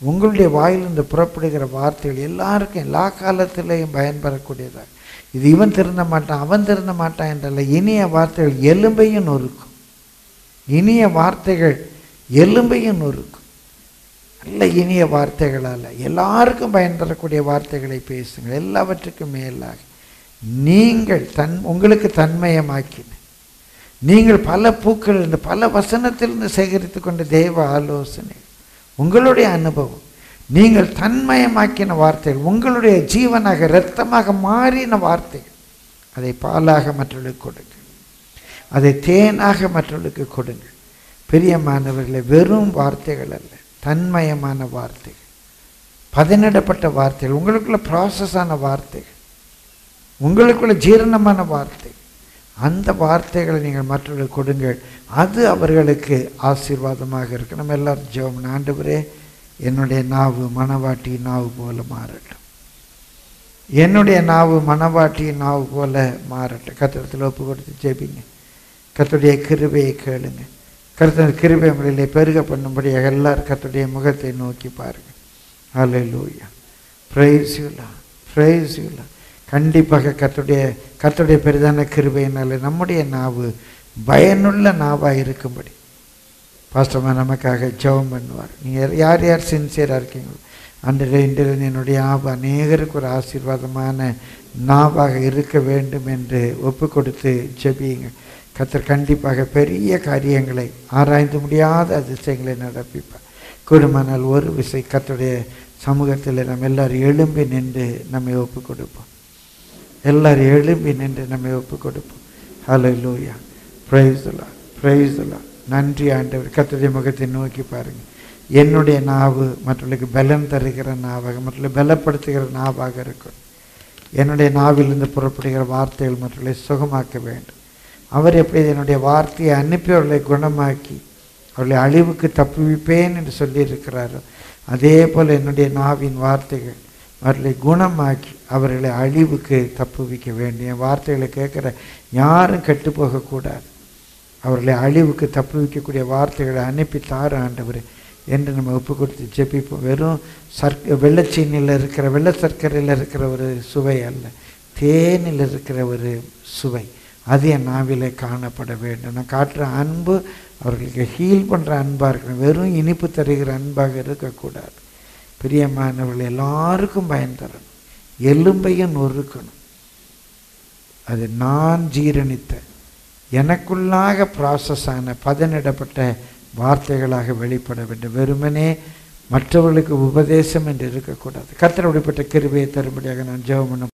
உங்களுடைய வாயிலிருந்து புறப்படுகிற வார்த்தைகள் எல்லாருக்கும் எல்லா காலத்திலையும் பயன்பெறக்கூடியதாக இது இவன் திருந்த மாட்டான் அவன் திருந்த மாட்டான் என்றல்ல. இனிய வார்த்தைகள் எலும்பையும் நொறுக்கும். இனிய வார்த்தைகள் எலும்பையும் நொறுக்கும். நல்ல இனிய வார்த்தைகளால் எல்லாருக்கும் பயன் தரக்கூடிய வார்த்தைகளை பேசுங்கள். எல்லாவற்றுக்கும் மேலாக. நீங்கள் தன் உங்களுக்கு தன்மயமாக்கின நீங்கள் பல பூக்கள் இருந்து பல வசனத்திலிருந்து சேகரித்து கொண்ட தெய்வ ஆலோசனை. உங்களுடைய அனுபவம். நீங்கள் தன்மயமாக்கின வார்த்தைகள் உங்களுடைய ஜீவனாக இரத்தமாக மாறின வார்த்தைகள் அதை பாலாக மற்றவர்களுக்கு கொடுங்க. அதை தேனாக மற்றவர்களுக்கு கொடுங்க. பிரியமானவர்களை வெறும் வார்த்தைகள் அல்ல தன்மயமான வார்த்தைகள். பதனிடப்பட்ட வார்த்தைகள் உங்களுக்குள்ள ப்ராசஸான வார்த்தைகள் உங்களுக்குள்ள ஜீரணமான வார்த்தை அந்த வார்த்தைகளை நீங்கள் மற்றவர்களுக்கு கொடுங்கள். அது அவர்களுக்கு ஆசீர்வாதமாக இருக்கு நம்ம எல்லாரும் ஜெபம் ஆண்டவரே என்னுடைய நாவு மணவாட்டி நாவு போல மாறட்டும். என்னுடைய நாவு மணவாட்டி நாவு போல மாறட்டும். கத்திரத்தில் ஒப்பு கொடுத்து ஜெபிங்க. கத்துடைய கிருபையை கேளுங்க. கருத்து கிருபை முறையிலே பெருக பண்ணும்படியாக எல்லாரும் கத்துடைய முகத்தை நோக்கி பாருங்கள் அலை லூயா ப்ரைஸ்யூலா ப்ரைஸ்யூலா கண்டிப்பாக கத்துடைய கத்துடைய பெரிதான கிருபையினால நம்முடைய நாவு பயனுள்ள நாவாக இருக்கும்படி பாஸ்டர்மா நமக்காக ஜெபம் பண்ணுவார். நீங்கள் யார் யார் சின்சியராக இருக்கீங்களோ அன்றைய இன்றிலிருந்து என்னுடைய நாவு அநேகருக்கு ஒரு ஆசீர்வாதமான நாவாக இருக்க வேண்டும் என்று ஒப்பு கொடுத்து ஜெபியுங்க. கத்தர் கண்டிப்பாக பெரிய காரியங்களை ஆராய்ந்து முடியாத அதிசயங்களை நடப்பிப்பார். கூடுமானால் ஒரு விசை கத்தருடைய சமூகத்தில் நம்ம எல்லோரும் எழும்பி நின்று நம்மை ஒப்பு கொடுப்போம் எல்லாரும் எழும்பி நின்று நம்மை ஒப்பு கொடுப்போம் ஹலோ லூயா ப்ரைஸ்லா ப்ரைஸ்லா நன்றி ஆண்டவர். கத்தருடைய முகத்தை நோக்கி பாருங்கள் என்னுடைய நாவு மற்றவர்களுக்கு பலம் தருகிற நாவாக மற்றவர்களை பலப்படுத்துகிற நாவாக இருக்கும். என்னுடைய நாவிலிருந்து புறப்படுகிற வார்த்தைகள் மற்றவர்களை சுகமாக்க வேண்டும். அவர் எப்படி என்னுடைய வார்த்தையை அனுப்பி அவர்களை குணமாக்கி அவர்களை அழிவுக்கு தப்புவிப்பேன் என்று சொல்லியிருக்கிறாரோ அதே போல் என்னுடைய நாவின் வார்த்தைகள் அவர்களை குணமாக்கி அவர்களை அழிவுக்கு தப்புவிக்க வேண்டும். என் வார்த்தைகளை கேட்குற யாரும் கெட்டு போகக்கூடாது. அவர்களை அழிவுக்கு தப்பு வைக்கக்கூடிய வார்த்தைகளை அனுப்பி தார ஆண்டவர் என்று நம்ம ஒப்பு கொடுத்து ஜெபிப்போம். வெறும் சர்க்க வெள்ளச்சீனியில் இருக்கிற வெள்ளை சர்க்கரையில் இருக்கிற ஒரு சுவை அல்ல. தேனில் இருக்கிற ஒரு சுவை. அது என் நாவிலே காணப்பட வேண்டும். நான் காட்டுற அன்பு அவர்களுக்கு ஹீல் பண்ணுற அன்பாக இருக்கணும். வெறும் இனிப்பு தருகிற அன்பாக இருக்கக்கூடாது. பிரியமானவர்கள் எல்லாருக்கும் பயன் தரணும். எலும்பையும் நொறுக்கணும். அது நான் ஜீரணித்த எனக்குள்ளாக ப்ராசஸ் ஆன பதனிடப்பட்ட வார்த்தைகளாக வெளிப்பட வேண்டும். வெறுமனே மற்றவர்களுக்கு உபதேசம் என்று இருக்கக்கூடாது. கத்தர் அப்படிப்பட்ட கிருபையை தரும்படியாக நான் ஜெபம் பண்ண